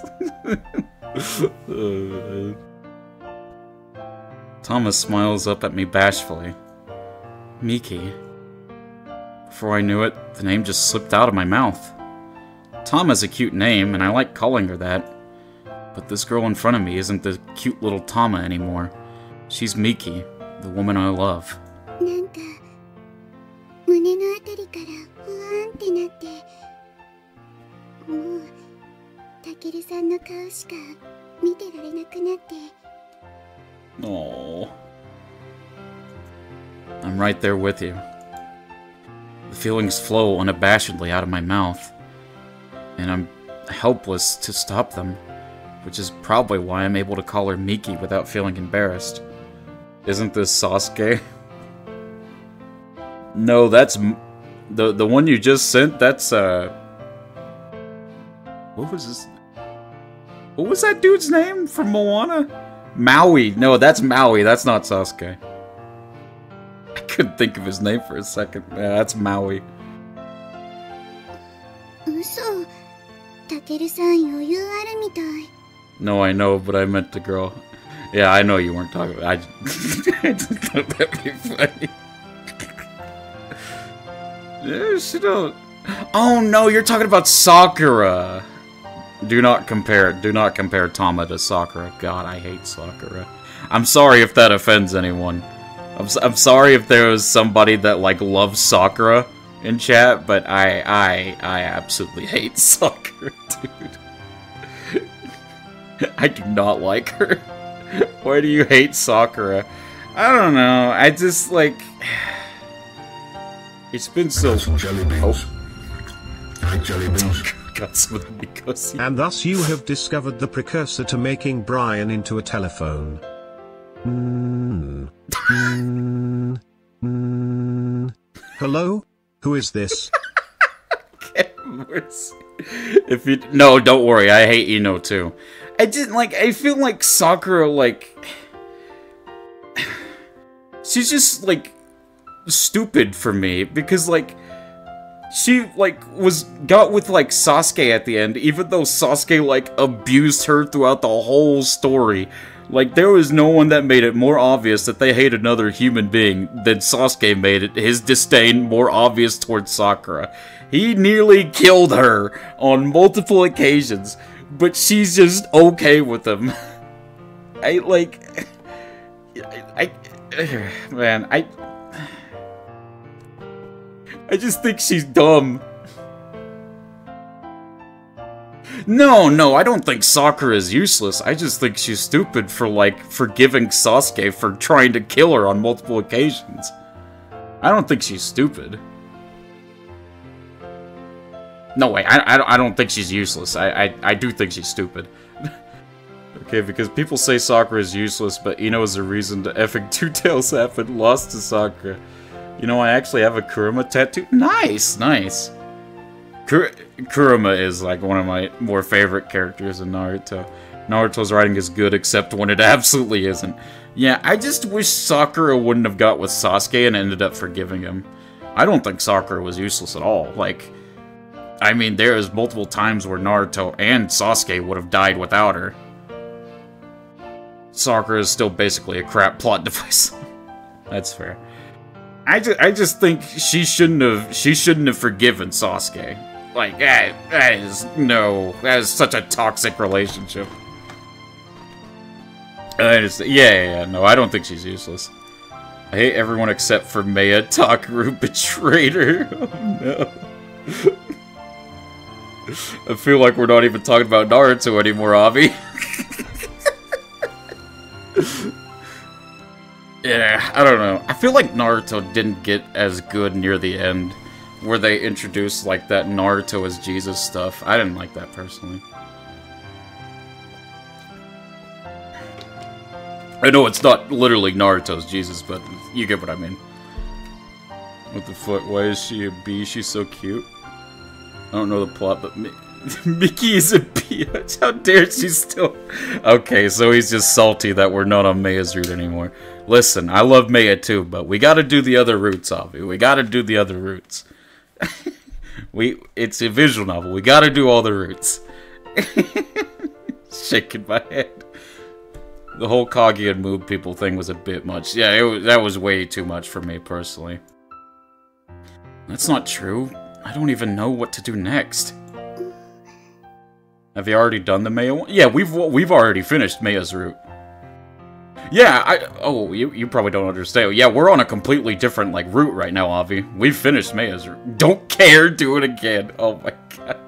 A: Thomas smiles up at me bashfully. Miki. Before I knew it, the name just slipped out of my mouth. Tama is a cute name, and I like calling her that. But this girl in front of me isn't the cute little Tama anymore. She's Miki, the woman I love.
E: なんか胸のあたりからふわーんってなってもうたけるさんの顔しか見てられなくなって
A: Oh. I'm right there with you. The feelings flow unabashedly out of my mouth, and I'm helpless to stop them, which is probably why I'm able to call her Miki without feeling embarrassed. Isn't this Sasuke? No, that's the the one you just sent. That's uh, what was this? What was that dude's name from Moana? Maui. No, that's Maui. That's not Sasuke. I couldn't think of his name for a second. Yeah, that's Maui. No, I know, but I meant the girl. Yeah, I know you weren't talking about I, I just thought that'd be funny yeah, she don't. Oh no, you're talking about Sakura. Do not compare. Do not compare Tama to Sakura. God, I hate Sakura. I'm sorry if that offends anyone. I'm, I'm sorry if there was somebody that like loves Sakura in chat, but I I I absolutely hate Sakura, dude. I do not like her. Why do you hate Sakura? I don't know. I just like. It's been so.
H: Got some jelly beans. Like jelly beans.
A: Got some of the
I: And thus you have discovered the precursor to making Brian into a telephone. Mm. Mm. Mm. Hello? Who is this?
A: If you no, don't worry. I hate Ino too. I didn't like. I feel like Sakura like. She's just like stupid for me because like she like was got with like Sasuke at the end, even though Sasuke like abused her throughout the whole story. Like there was no one that made it more obvious that they hate another human being than Sasuke made it his disdain more obvious towards Sakura. He nearly killed her on multiple occasions, but she's just okay with him. I like I, I man, I I just think she's dumb. No, no, I don't think Sakura is useless. I just think she's stupid for, like, forgiving Sasuke for trying to kill her on multiple occasions. I don't think she's stupid. No, way, I, I, I don't think she's useless. I, I, I do think she's stupid. okay, because people say Sakura is useless, but Ino is the reason the effing Two Tails happened, lost to Sakura. You know, I actually have a Kurama tattoo. Nice, nice. Kur- Kurama is like one of my more favorite characters in Naruto. Naruto's writing is good, except when it absolutely isn't. Yeah, I just wish Sakura wouldn't have got with Sasuke and ended up forgiving him. I don't think Sakura was useless at all. Like, I mean, there is multiple times where Naruto and Sasuke would have died without her. Sakura is still basically a crap plot device. That's fair. I just, I just think she shouldn't have she shouldn't have forgiven Sasuke. Like that that is no that is such a toxic relationship. I just yeah, yeah yeah no I don't think she's useless. I hate everyone except for Maya Takeru betrayed her. Oh no. I feel like we're not even talking about Naruto anymore, Avi. Yeah, I don't know. I feel like Naruto didn't get as good near the end, where they introduced like that Naruto as Jesus stuff. I didn't like that personally. I know it's not literally Naruto's Jesus, but you get what I mean. What the fuck? Why is she a bee? She's so cute. I don't know the plot, but Mi- Mickey is a bee. How dare she still? Okay, so he's just salty that we're not on Maya's route anymore. Listen, I love Maya too, but we got to do the other routes, Avi. We got to do the other routes. we it's a visual novel. We got to do all the routes. Shaking my head. The whole Kagi and Moob people thing was a bit much. Yeah, it that was way too much for me personally. That's not true. I don't even know what to do next. Have you already done the Maya one? Yeah, we've we've already finished Maya's route. Yeah, I oh you you probably don't understand. Yeah, we're on a completely different like route right now, Avi. We've finished Maya's. Don't care, do it again. Oh my god.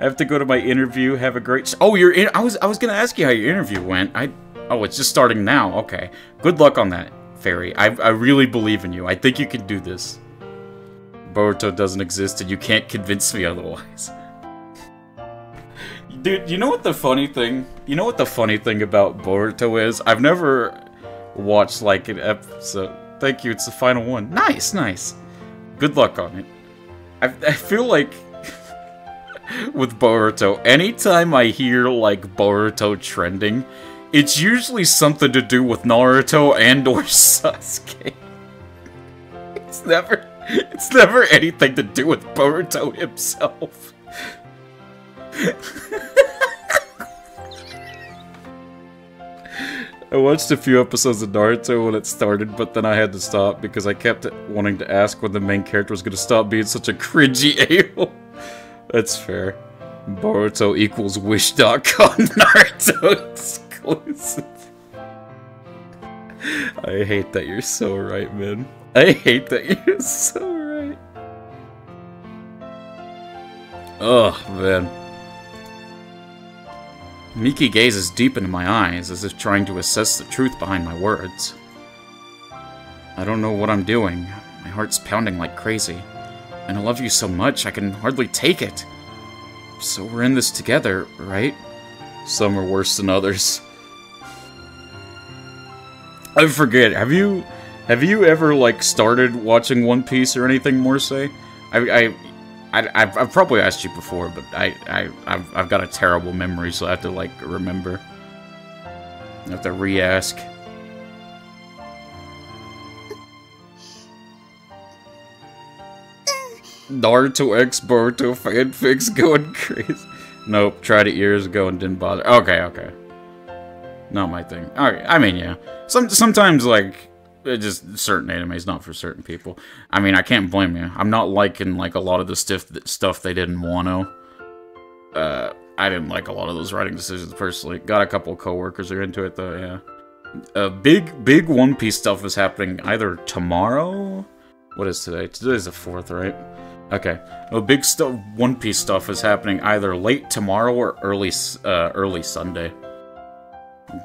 A: I have to go to my interview. Have a great. Oh, you're in. I was I was gonna ask you how your interview went. I. Oh, it's just starting now. Okay. Good luck on that, Fairy. I I really believe in you. I think you can do this. Boruto doesn't exist, and you can't convince me otherwise. Dude, you know what the funny thing? You know what the funny thing about Boruto is? I've never watched like an episode. Thank you. It's the final one. Nice, nice. Good luck on it. I, I feel like with Boruto, anytime I hear like Boruto trending, it's usually something to do with Naruto and or Sasuke. It's never it's never anything to do with Boruto himself. I watched a few episodes of Naruto when it started, but then I had to stop because I kept wanting to ask when the main character was going to stop being such a cringy a-hole. That's fair. Boruto equals Wish.com Naruto exclusive. I hate that you're so right, man. I hate that you're so right. Oh, man. Miki gazes deep into my eyes as if trying to assess the truth behind my words. I don't know what I'm doing. My heart's pounding like crazy. And I love you so much, I can hardly take it. So we're in this together, right? Some are worse than others. I forget. Have you have you ever like started watching One Piece or anything more say? I I I I've, I've probably asked you before, but I I I've, I've got a terrible memory, so I have to like remember. I have to re-ask. Naruto X Boruto fanfics going crazy. Nope, tried it years ago and didn't bother. Okay, okay. Not my thing. Alright, I mean, yeah. Some Sometimes, like, just certain animes not for certain people. I mean, I can't blame you. I'm not liking, like, a lot of the stiff stuff they did in Wano. Uh, I didn't like a lot of those writing decisions personally. Got a couple coworkers who are into it, though, yeah. Uh, big, big One Piece stuff is happening either tomorrow? What is today? Today's the 4th, right? Okay. Well, big stuff, One Piece stuff is happening either late tomorrow or early, uh, early Sunday.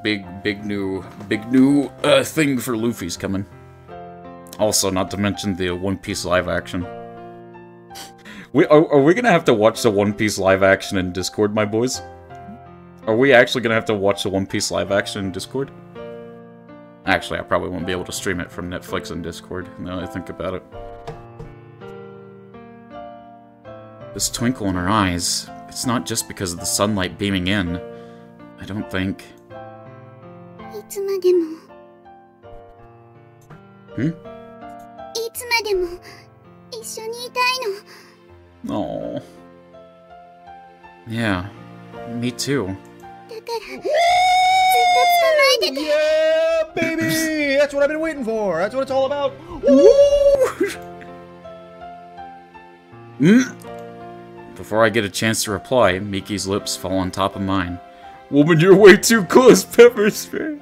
A: Big, big new, big new uh, thing for Luffy's coming. Also, not to mention the One Piece live action. We are, are we gonna have to watch the One Piece live action in Discord, my boys? Are we actually gonna have to watch the One Piece live action in Discord? Actually, I probably won't be able to stream it from Netflix and Discord. Now I think about it. This twinkle in her eyes, it's not just because of the sunlight beaming in. I don't think.
E: いつまでも
A: Hmm?
E: いつまでも一緒にいたいの
A: Oh. Yeah, me too.
E: だからずっと捕まえてて
J: Yeah, baby! That's what I've been waiting for. That's what it's all about.
A: Mm. Before I get a chance to reply, Miki's lips fall on top of mine. Woman, you're way too close, Pepper Spray.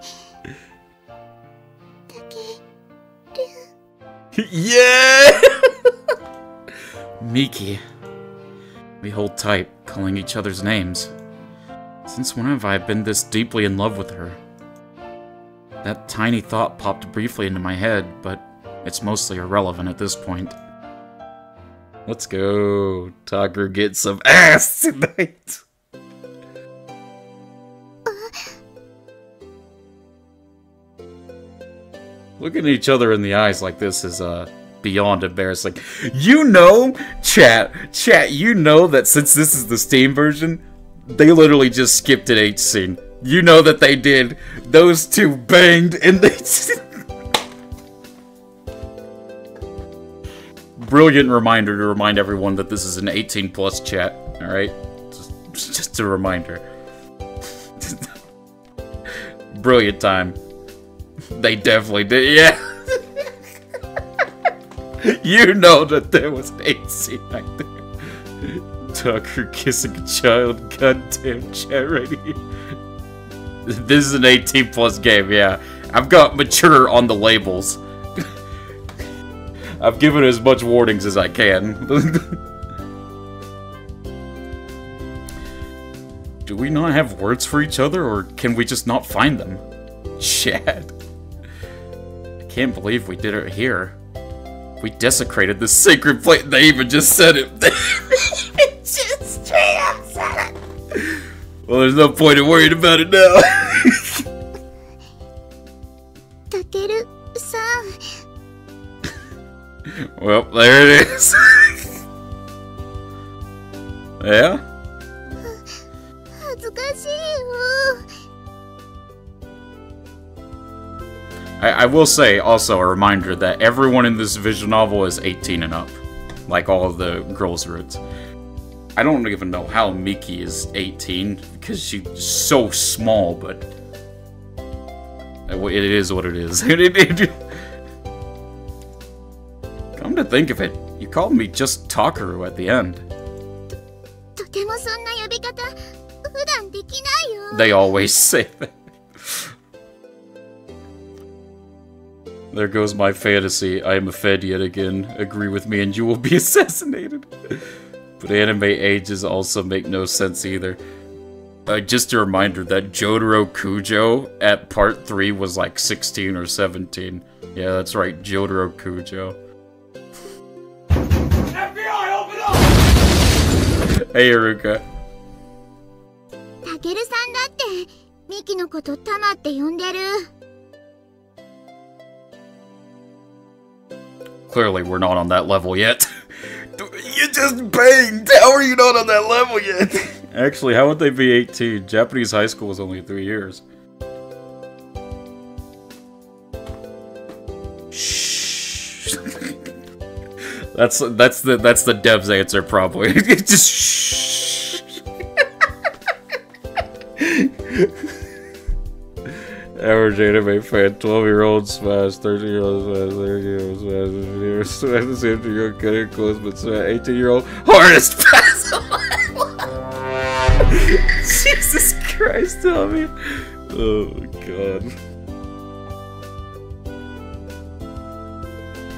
A: yeah! Miki. We hold tight, calling each other's names. Since when have I been this deeply in love with her? That tiny thought popped briefly into my head, but it's mostly irrelevant at this point. Let's go. Tucker get some ass tonight. Looking at each other in the eyes like this is uh beyond embarrassing. You know, chat, chat, you know that since this is the Steam version, they literally just skipped an H scene. You know that they did. Those two banged and they brilliant reminder to remind everyone that this is an 18 plus chat. All right, just, just a reminder. brilliant time. They definitely did, yeah. you know that there was an H scene right there. Tucker kissing a child, goddamn charity. This is an 18 plus game, yeah. I've got mature on the labels. I've given as much warnings as I can. Do we not have words for each other, or can we just not find them? Chad can't believe we did it here. We desecrated the sacred plate. They even just said it.
C: They even just straight up said it.
A: Well, there's no point in worrying about it now.
E: Takeru-san.
A: well, there it is. yeah? I, I, will say also a reminder that everyone in this visual novel is 18 and up, like all the girls' roots. I don't even know how Miki is 18 because she's so small, but it is what it is. Come to think of it, you called me just Takeru at the end. They always say that. There goes my fantasy. I am a fed yet again. Agree with me and you will be assassinated. But anime ages also make no sense either. Uh, just a reminder that Jotaro Kujo at part 3 was like 16 or 17. Yeah, that's right, Jotaro Kujo. Hey, Iruka.
E: たけるさんだってミキのことタマって呼んでる
A: Clearly, we're not on that level yet. you just banged! How are you not on that level yet? Actually, how would they be 18? Japanese high school is only three years. Shh. that's that's the that's the dev's answer probably. just shh. Average anime fan, 12 year old smash, 13 year old smash, 30 year old smash, 50 year old smash, 50 year old cutting close but smash, 18 year old hardest pass Jesus Christ, Tommy. Oh god.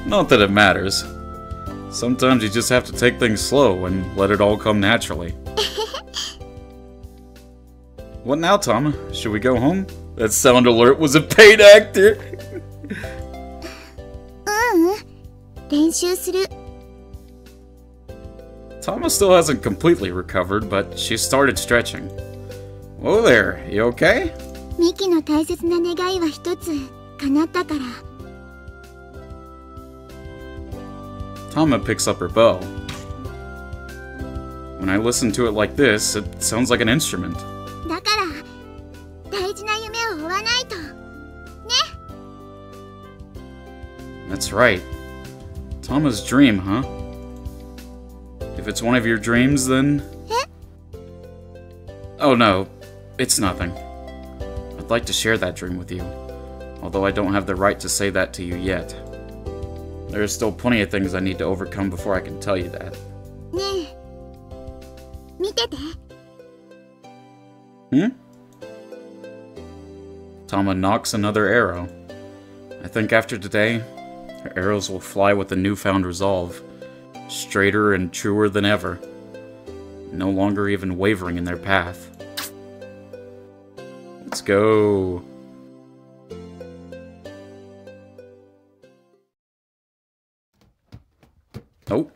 A: Not that it matters. Sometimes you just have to take things slow and let it all come naturally. what now, Tom? Should we go home? That sound alert was a paid actor.
E: ううん練習する
A: Tama still hasn't completely recovered, but she started stretching. Whoa there, you okay?
E: ミキの大切な願いは一つ叶ったから
A: Tama picks up her bow. When I listen to it like this, it sounds like an instrument. Right. Tama's dream, huh? If it's one of your dreams, then... oh no, it's nothing. I'd like to share that dream with you, although I don't have the right to say that to you yet. There are still plenty of things I need to overcome before I can tell you that. Hmm? Tama knocks another arrow. I think after today, her arrows will fly with a newfound resolve, straighter and truer than ever, no longer even wavering in their path. Let's go. Oh.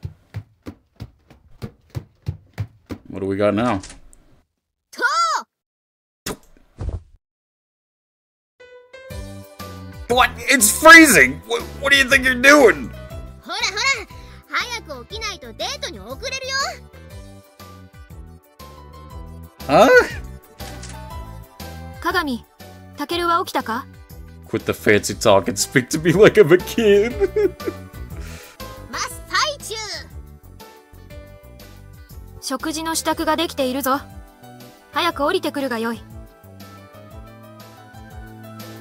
A: What do we got now? It's freezing! What, what do you think you're doing?
C: ほらほら早く起きないとデートに遅れるよ
A: Huh?
B: 鏡タケルは起きたか
A: Quit the fancy talk and speak to me like I'm a kid.
C: 真っ最中
B: 食事の支度ができているぞ早く降りてくるがよい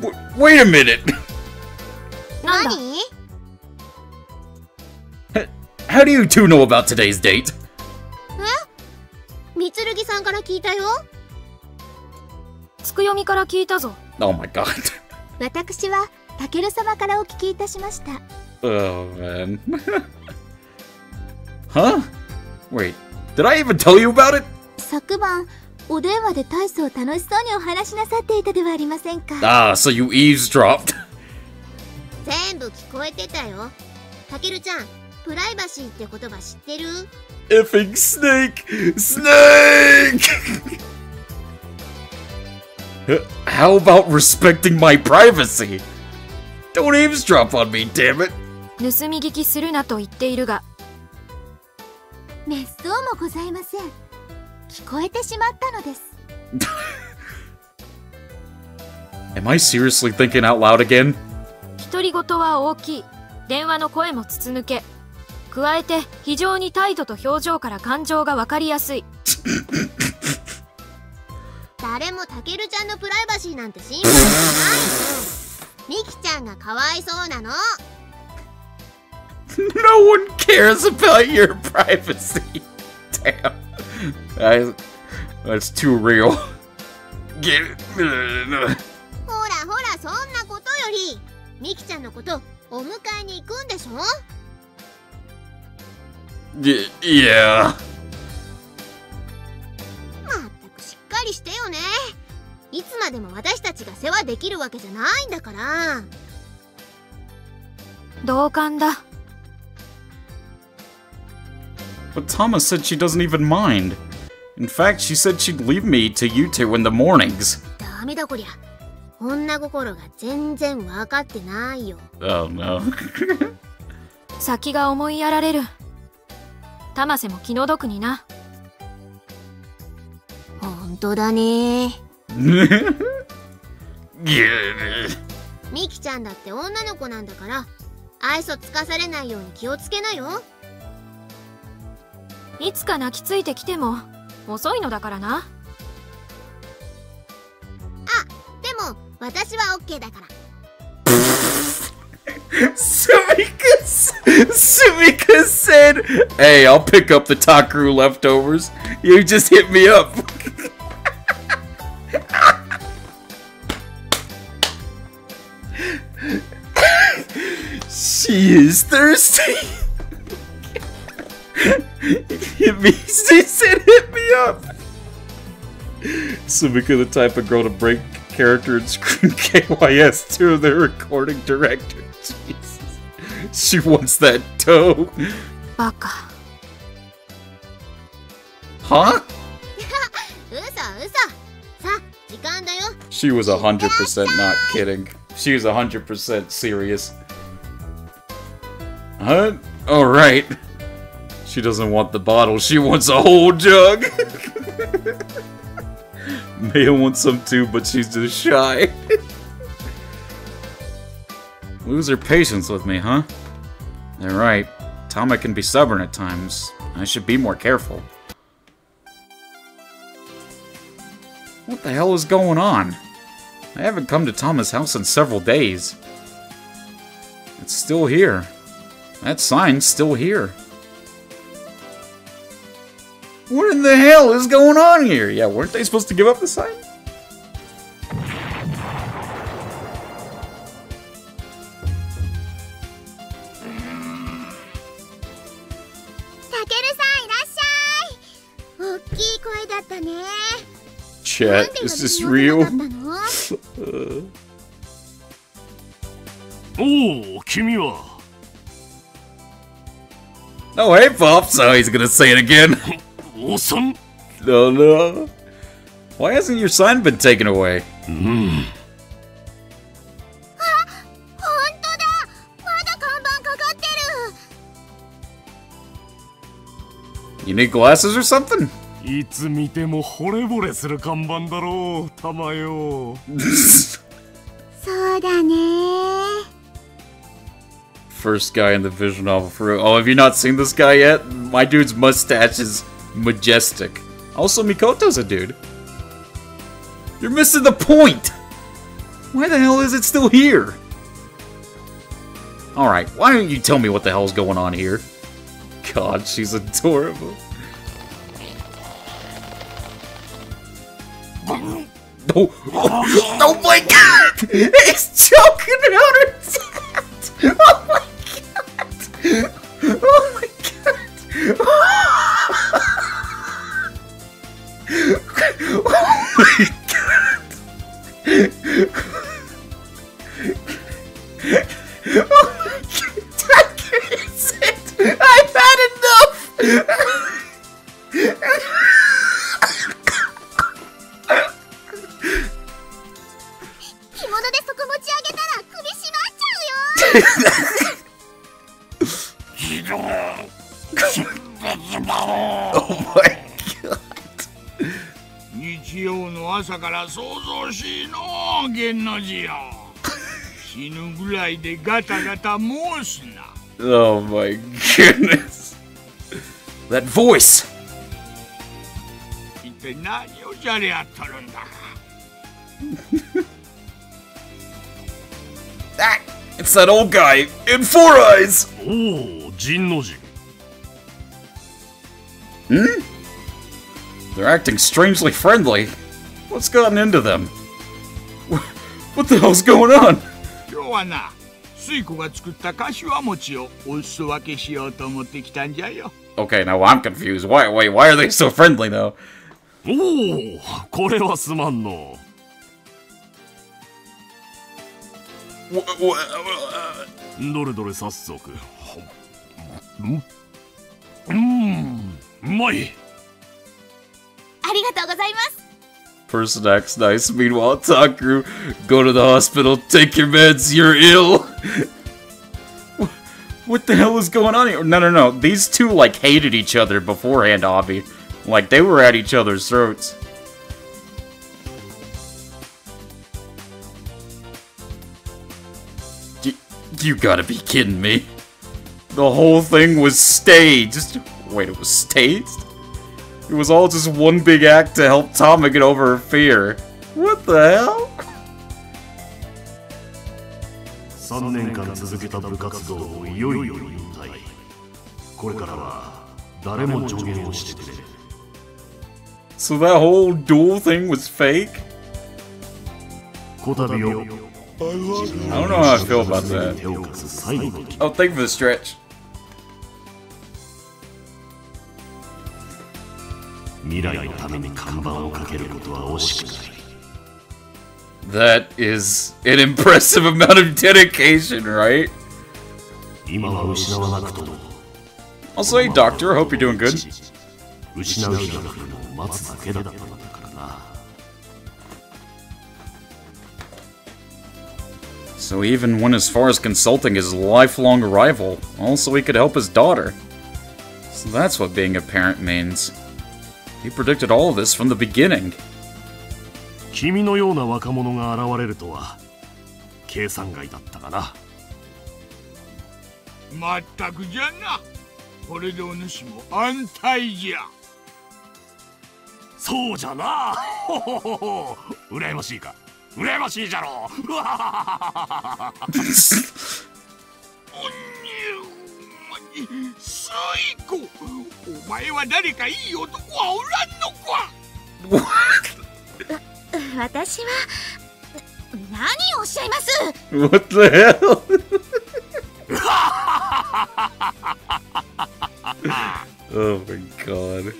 A: W wait a minute!
B: なんだ
K: 何
A: How do you two know about today's date?
K: みつるぎさんから聞いたよ
B: つくよみから聞いたぞ
A: Oh my god.
C: 私はタケル様からお聞きいたしました
A: Oh man. huh? Wait, did I even tell you about it?
C: 昨晩お電話で大層楽しそうにお話しなさっていたではありませんか
A: Ah, so you eavesdropped.
K: 全部聞こえてたよたけるちゃんプライバシーって言葉知ってる
A: Effing snake! Snake! How about respecting my privacy? Don't eavesdrop on me, damn it!
B: 盗み聞きするなと言っているが
C: めっそうもございません聞こえてしまったのです
A: Am I seriously thinking out loud again?
B: 独り言は大きい電話の声も筒抜け加えて非常に態度と表情から感情が分かりやすい
K: 誰もたけるちゃんのプライバシーなんて心配してないみきちゃんがかわいそうなの
A: No one cares about your privacy. Damn. I, that's too real. Get it?
K: ほらほらそんなことよりみきちゃんのことお迎えに行くんでしょ
A: Y- yeah.
K: まったくしっかりしてよねいつまでも私たちが世話できるわけじゃないんだから
B: 同感だ
A: But Thomas said she doesn't even mind. In fact, she said she'd leave me to you two in the mornings.
K: ダメだこりゃ女心が全然分かってないよ。
A: Oh no.
B: 先が思いやられる。玉瀬も気の毒にな。
K: 本当だね. みきちゃんだって女の子なんだから愛想つかされないように気をつけなよ。
B: いつか泣きついてきても遅いのだからな。
K: でも私は
A: said, Hey, I'll pick up the Takeru leftovers. You just hit me up. she is thirsty. hit me. She said, Hit me up. Sumika, the type of girl to break character and screwed KYS to the recording director. Jesus. She wants that toe.
B: Baka.
A: Huh? She was 100% not kidding. She was 100% serious. Huh? Alright. She doesn't want the bottle, she wants a whole jug. Maya wants some too, but she's just shy. Lose her patience with me, huh? They're right. Tama can be stubborn at times. I should be more careful. What the hell is going on? I haven't come to Tama's house in several days. It's still here. That sign's still here. What in the hell is going on here? Yeah, weren't they supposed to give up the sign?
K: たけるさんいらっしゃい大きい声だったね
A: Chat, is this real?
K: なんで呼び出さなかったの
A: Uh,
D: おお君は
A: oh, hey, Pops! Oh, he's gonna say it again.
D: おっさん
A: no, no. Why hasn't your sign been taken away?
D: うん
K: 本当だまだ看板かかってる
A: You need glasses or something?
D: いつ見ても惚れ惚れする看板だろうたまよ
K: そうだね
A: First guy in the visual novel for real. Oh, have you not seen this guy yet? My dude's mustache is majestic. Also, Mikoto's a dude. You're missing the point! Why the hell is it still here? Alright, why don't you tell me what the hell's going on here? God, she's adorable. Oh, oh, oh my god! He's choking out her teeth! Oh my god! Oh my god! Oh my god! Oh my god! I can't sit! I've had enough!
G: 朝から想像しいの源の字よ死ぬぐらいでガタガタ申すな
A: Oh my goodness. That voice!
G: 一体何をじゃれ合っとるんだか
A: It's that old guy in Four Eyes!
D: おお陣の寺
A: Hmm? They're acting strangely friendly. What's gotten into them? Wh- What the hell's going on?
G: 今日はな水子が作った柏餅をお裾分けしようと思ってきたんじゃよ
A: Okay, now I'm confused. Why? Wait, why are they so friendly though?
D: おおこれはすまんのどれどれ早速んうんうまい
C: ありがとうございます
A: Person acts nice. Meanwhile, Taku, go to the hospital, take your meds, you're ill. What the hell is going on here? No, no, no. These two, like, hated each other beforehand, Avi. Like, they were at each other's throats. You gotta be kidding me. The whole thing was staged. Wait, it was staged? It was all just one big act to help Tama get over her fear. What the hell?
D: 3年間続けた部活動をいよいよ引退これからは誰も助言をしてくれ
A: So that whole duel thing was fake?
D: こたびを
A: I don't know how I feel about that.
D: 手を貸す最後の
A: Oh, thank you for the stretch.
D: 未来のために看板をかけることは惜しくない
A: That is an impressive amount of dedication, right?
D: 今は失わなくとも
A: Also, hey, Doctor, I hope you're doing good.
D: 失う日が来るのを待つだけだったのだからな
A: So he even went as far as consulting his lifelong rival, all so he could help his daughter. So that's what being a parent means. He predicted all of this from the beginning.
D: 君のような若者が現れるとは計算外だったがな。
G: まったくじゃな。これでお主も安泰じゃ。
D: そうじゃな。ほほほほ。羨ましいか。羨ましいじゃろう。わはははは
G: スイコお前は誰かいい男はおらんのか
C: 私は何をおっしゃいます
A: What the hell? oh my god.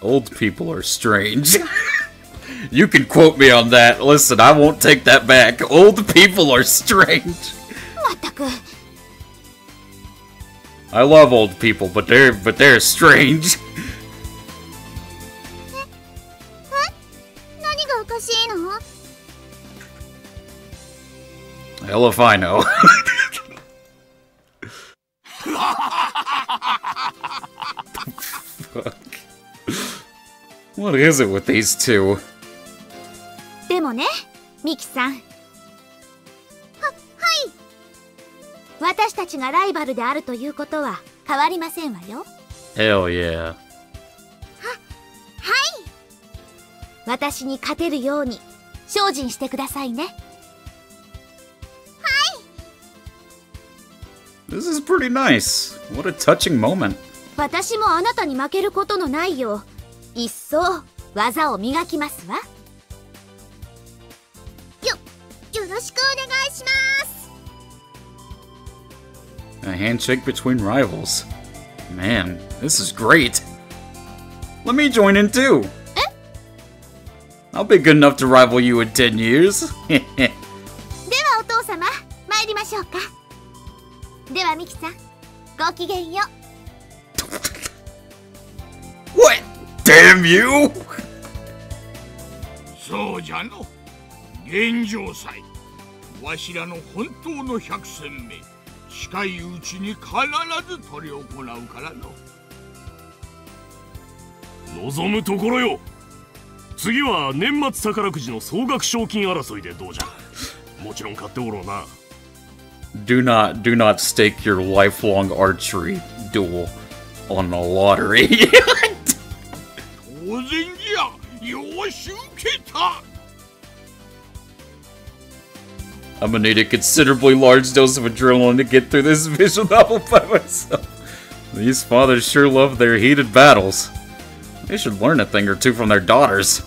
A: Old people are strange. You can quote me on that. Listen, I won't take that back. Old people are strange. I love old people, but they're but they're strange. Hell if I know. What is it with these two?
C: でもねミキさん。ははい。私たちがライバルであるということは変わりませんわよ。
A: Hell yeah ははい。
C: 私に勝てるように精進してくださいね。はい。
A: This is pretty nice. What a touching moment.
C: 私もあなたに負けることのないよう、一層技を磨きますわ。
E: ろしくお願いします
A: A handshake between rivals. Man, this is great. Let me join in too. I'll be good enough to rival you in 10 years.
C: ではお父様参りましょうかではミキさんごきげんよう
A: what? Damn you!
G: そうじゃの現状祭 わしらの本当の百戦目。近いうちに必ず執り行うからの。
D: 望むところよ。次は年末宝くじの総額賞金争いでどうじゃ。もちろん買っておろうな。
A: Do not, do not stake your lifelong archery duel on a lottery. I'm gonna need a considerably large dose of adrenaline to get through this visual novel by myself. These fathers sure love their heated battles. They should learn a thing or two from their daughters.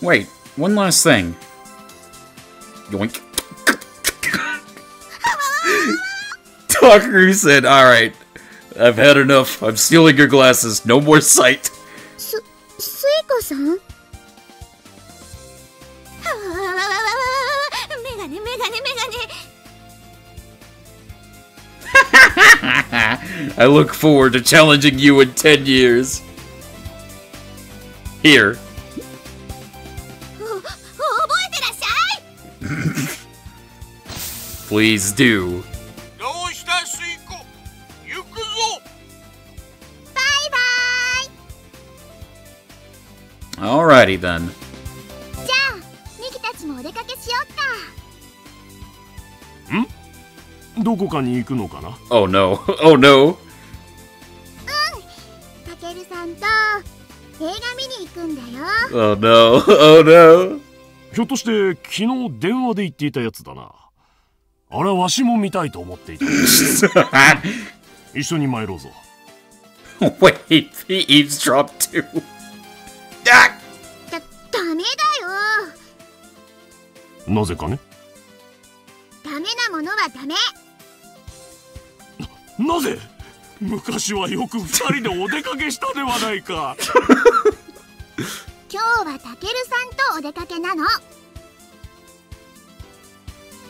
A: Wait, one last thing. Yoink. Talker said, alright, I've had enough. I'm stealing your glasses. No more sight.
E: すスイカさん
C: はわわわわわわわメガネメガネメガネ
A: I look forward to challenging you in 10 years. Here.
C: お覚えてらっしゃい
A: Please do.
E: か
D: な
A: Oh no. Oh no.
E: たけるさんと映画見に行くんだよ
A: Oh no. Oh no.
D: ひょっとして昨日電話で言っていたやつだなあれはわしも見たいと思っていた一緒に参ろうぞ
A: Wait, he eavesdropped too. Ah!
E: だダメだよ。
D: なぜかね。
E: ダメなものはダメ。
D: なぜ？昔はよく二人でお出かけしたではないか。
E: 今日はたけるさんとお出かけなの。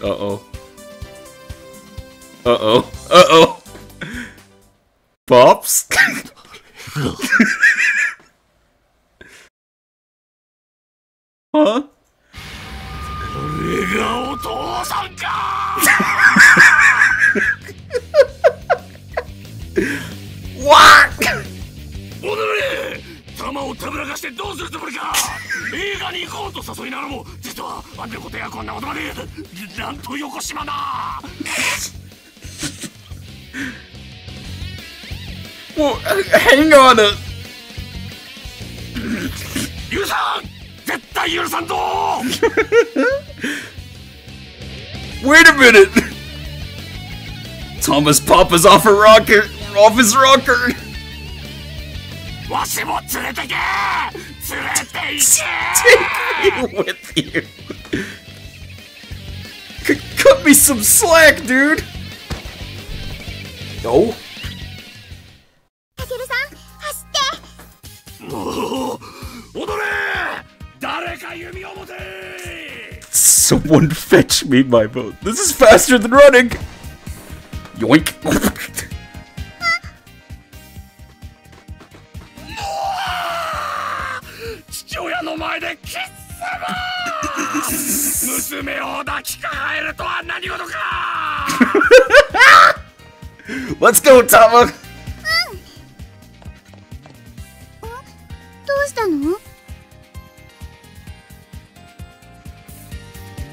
A: Uh oh. Uh oh. Uh oh. Pops? huh?
D: 俺がお父さんか
A: What?
D: おのれ玉をたぶらかしてどうするつもりか映画に行こうと誘いながらも実はあんなことやこんなことまでなんと横島だ
A: Well, hang on a.
D: 許さんたイエルさんと
A: Wait a minute! Tama's Papa's off a rocket! Off his rocker!
D: わしも連れてけ連れて行け
A: Take me with you! C cut me some slack, dude! No?
D: もう
A: Someone fetch me my boat. This is faster than running! Yoink! Let's go, Tama!
E: どうしたの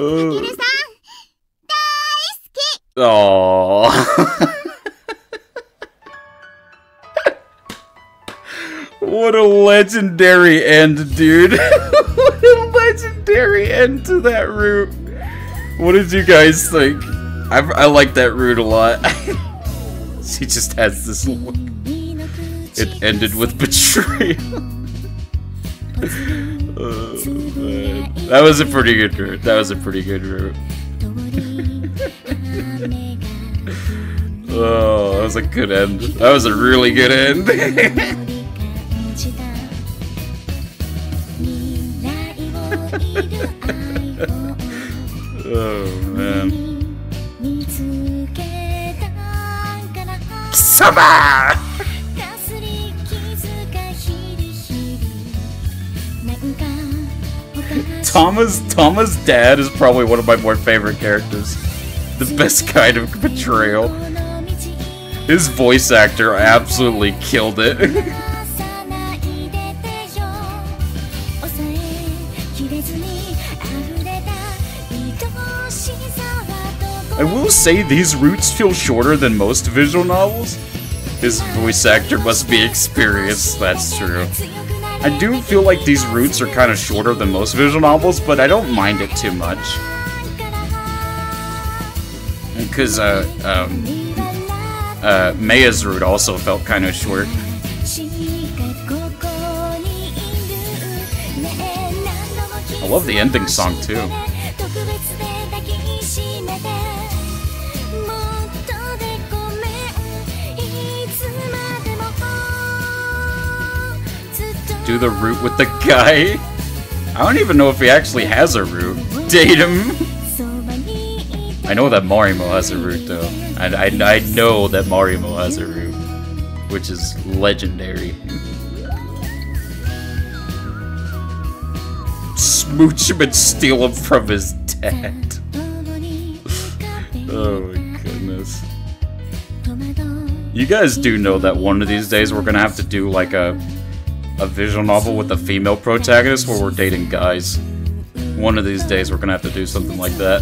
E: ま
A: だなのか
L: Let's go. Uh,
E: さん
L: Aww. what a legendary end, dude. what a legendary end to that route. What did you guys think? I, I like that route a lot. she just has this look. It ended with betrayal. Oh. That was a pretty good route. That was a pretty good route. Oh, that was a good end. That was a really good end. oh man. Summer! Tama's Thomas' dad is probably one of my more favorite characters. The best kind of betrayal. His voice actor absolutely killed it. I will say these routes feel shorter than most visual novels. His voice actor must be experienced, that's true. I do feel like these routes are kind of shorter than most visual novels, but I don't mind it too much. Because, uh, um, uh, Meiya's route also felt kind of short. I love the ending song too. Do the route with the guy. I don't even know if he actually has a route. Date him. I know that Marimo has a route though. I, I, I know that Marimo has a route, which is legendary. Smooch him and steal him from his dad. oh my goodness. You guys do know that one of these days we're gonna have to do like a a visual novel with a female protagonist where we're dating guys. One of these days we're gonna have to do something like that.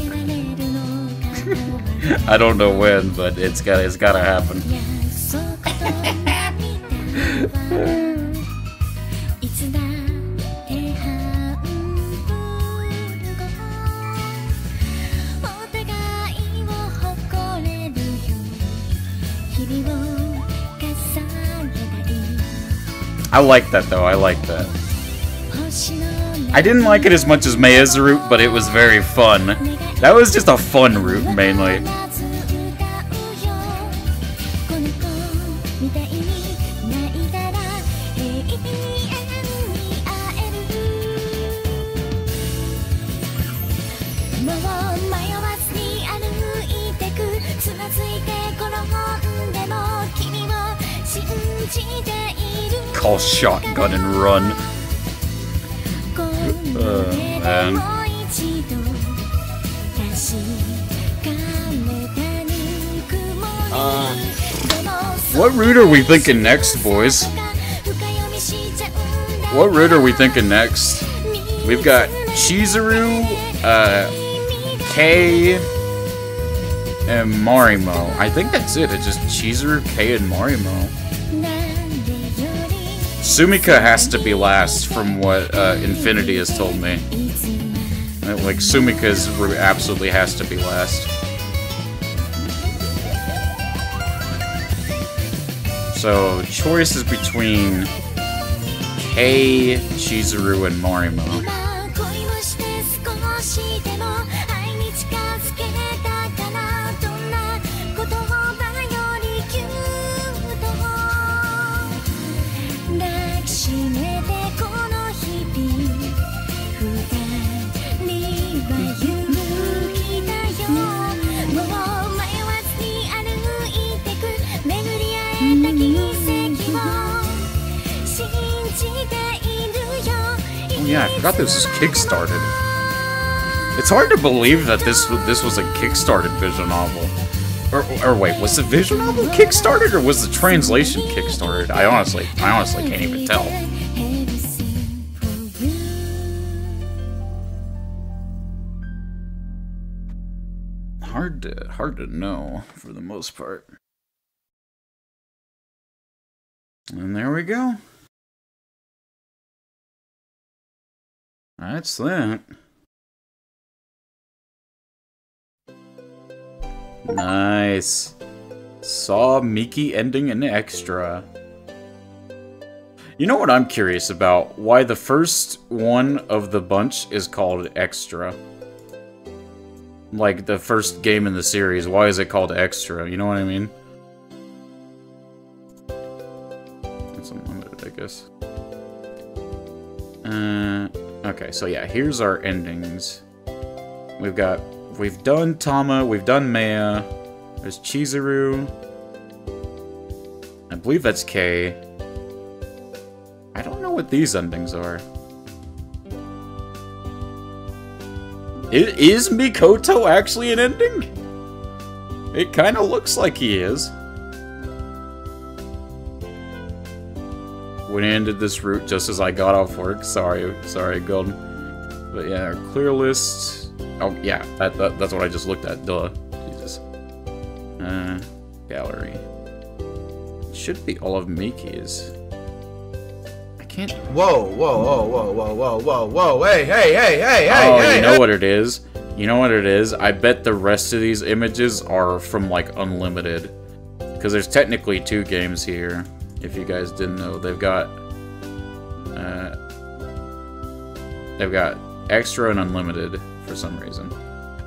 L: I don't know when, but it's got it's gotta happen. I like that though. I like that. I didn't like it as much as Meiya's route, but it was very fun. That was just a fun route mainly. And run. Uh, man. Uh, what route are we thinking next, boys? What route are we thinking next? We've got Chizuru, uh, Kei, and Marimo. I think that's it. It's just Chizuru, Kei, and Marimo. Sumika has to be last from what uh, Infinity has told me. Uh, Like, Sumika's absolutely has to be last. So, choice is between Kei, Chizuru, and Marimo.
A: Yeah, I forgot this was kickstarted. It's hard to believe that this this was a kickstarted visual novel. Or, or wait, was the visual novel kickstarted or was the translation kickstarted? I honestly, I honestly can't even tell. Hard to hard to know for the most part. And there we go. That's that. Nice. Saw Miki ending an extra. You know what I'm curious about? Why the first one of the bunch is called Extra. Like, the first game in the series, why is it called Extra? You know what I mean? It's unlimited, I guess. Uh, okay, so yeah, here's our endings. We've got We've done Tama, we've done Meiya. There's Chizuru. I believe that's K. I don't know what these endings are. I- Is Mikoto actually an ending? It kind of looks like he is. I ended this route just as I got off work. Sorry, sorry, Golden. But yeah, clear list. Oh, yeah, that, that, that's what I just looked at. Duh. Jesus. Uh, gallery. Should be all of Miki's. I can't.
J: Whoa, whoa, whoa, whoa, whoa, whoa, whoa, whoa, hey, hey, hey, hey, hey,
A: oh,
J: hey,
A: you know
J: hey.
A: what it is? You know what it is? I bet the rest of these images are from, like, Unlimited. Because there's technically two games here, if you guys didn't know. They've got... Uh, they've got Extra and Unlimited, for some reason.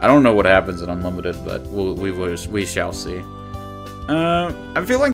A: I don't know what happens in Unlimited, but we'll, we, we shall see. Uh, I feel like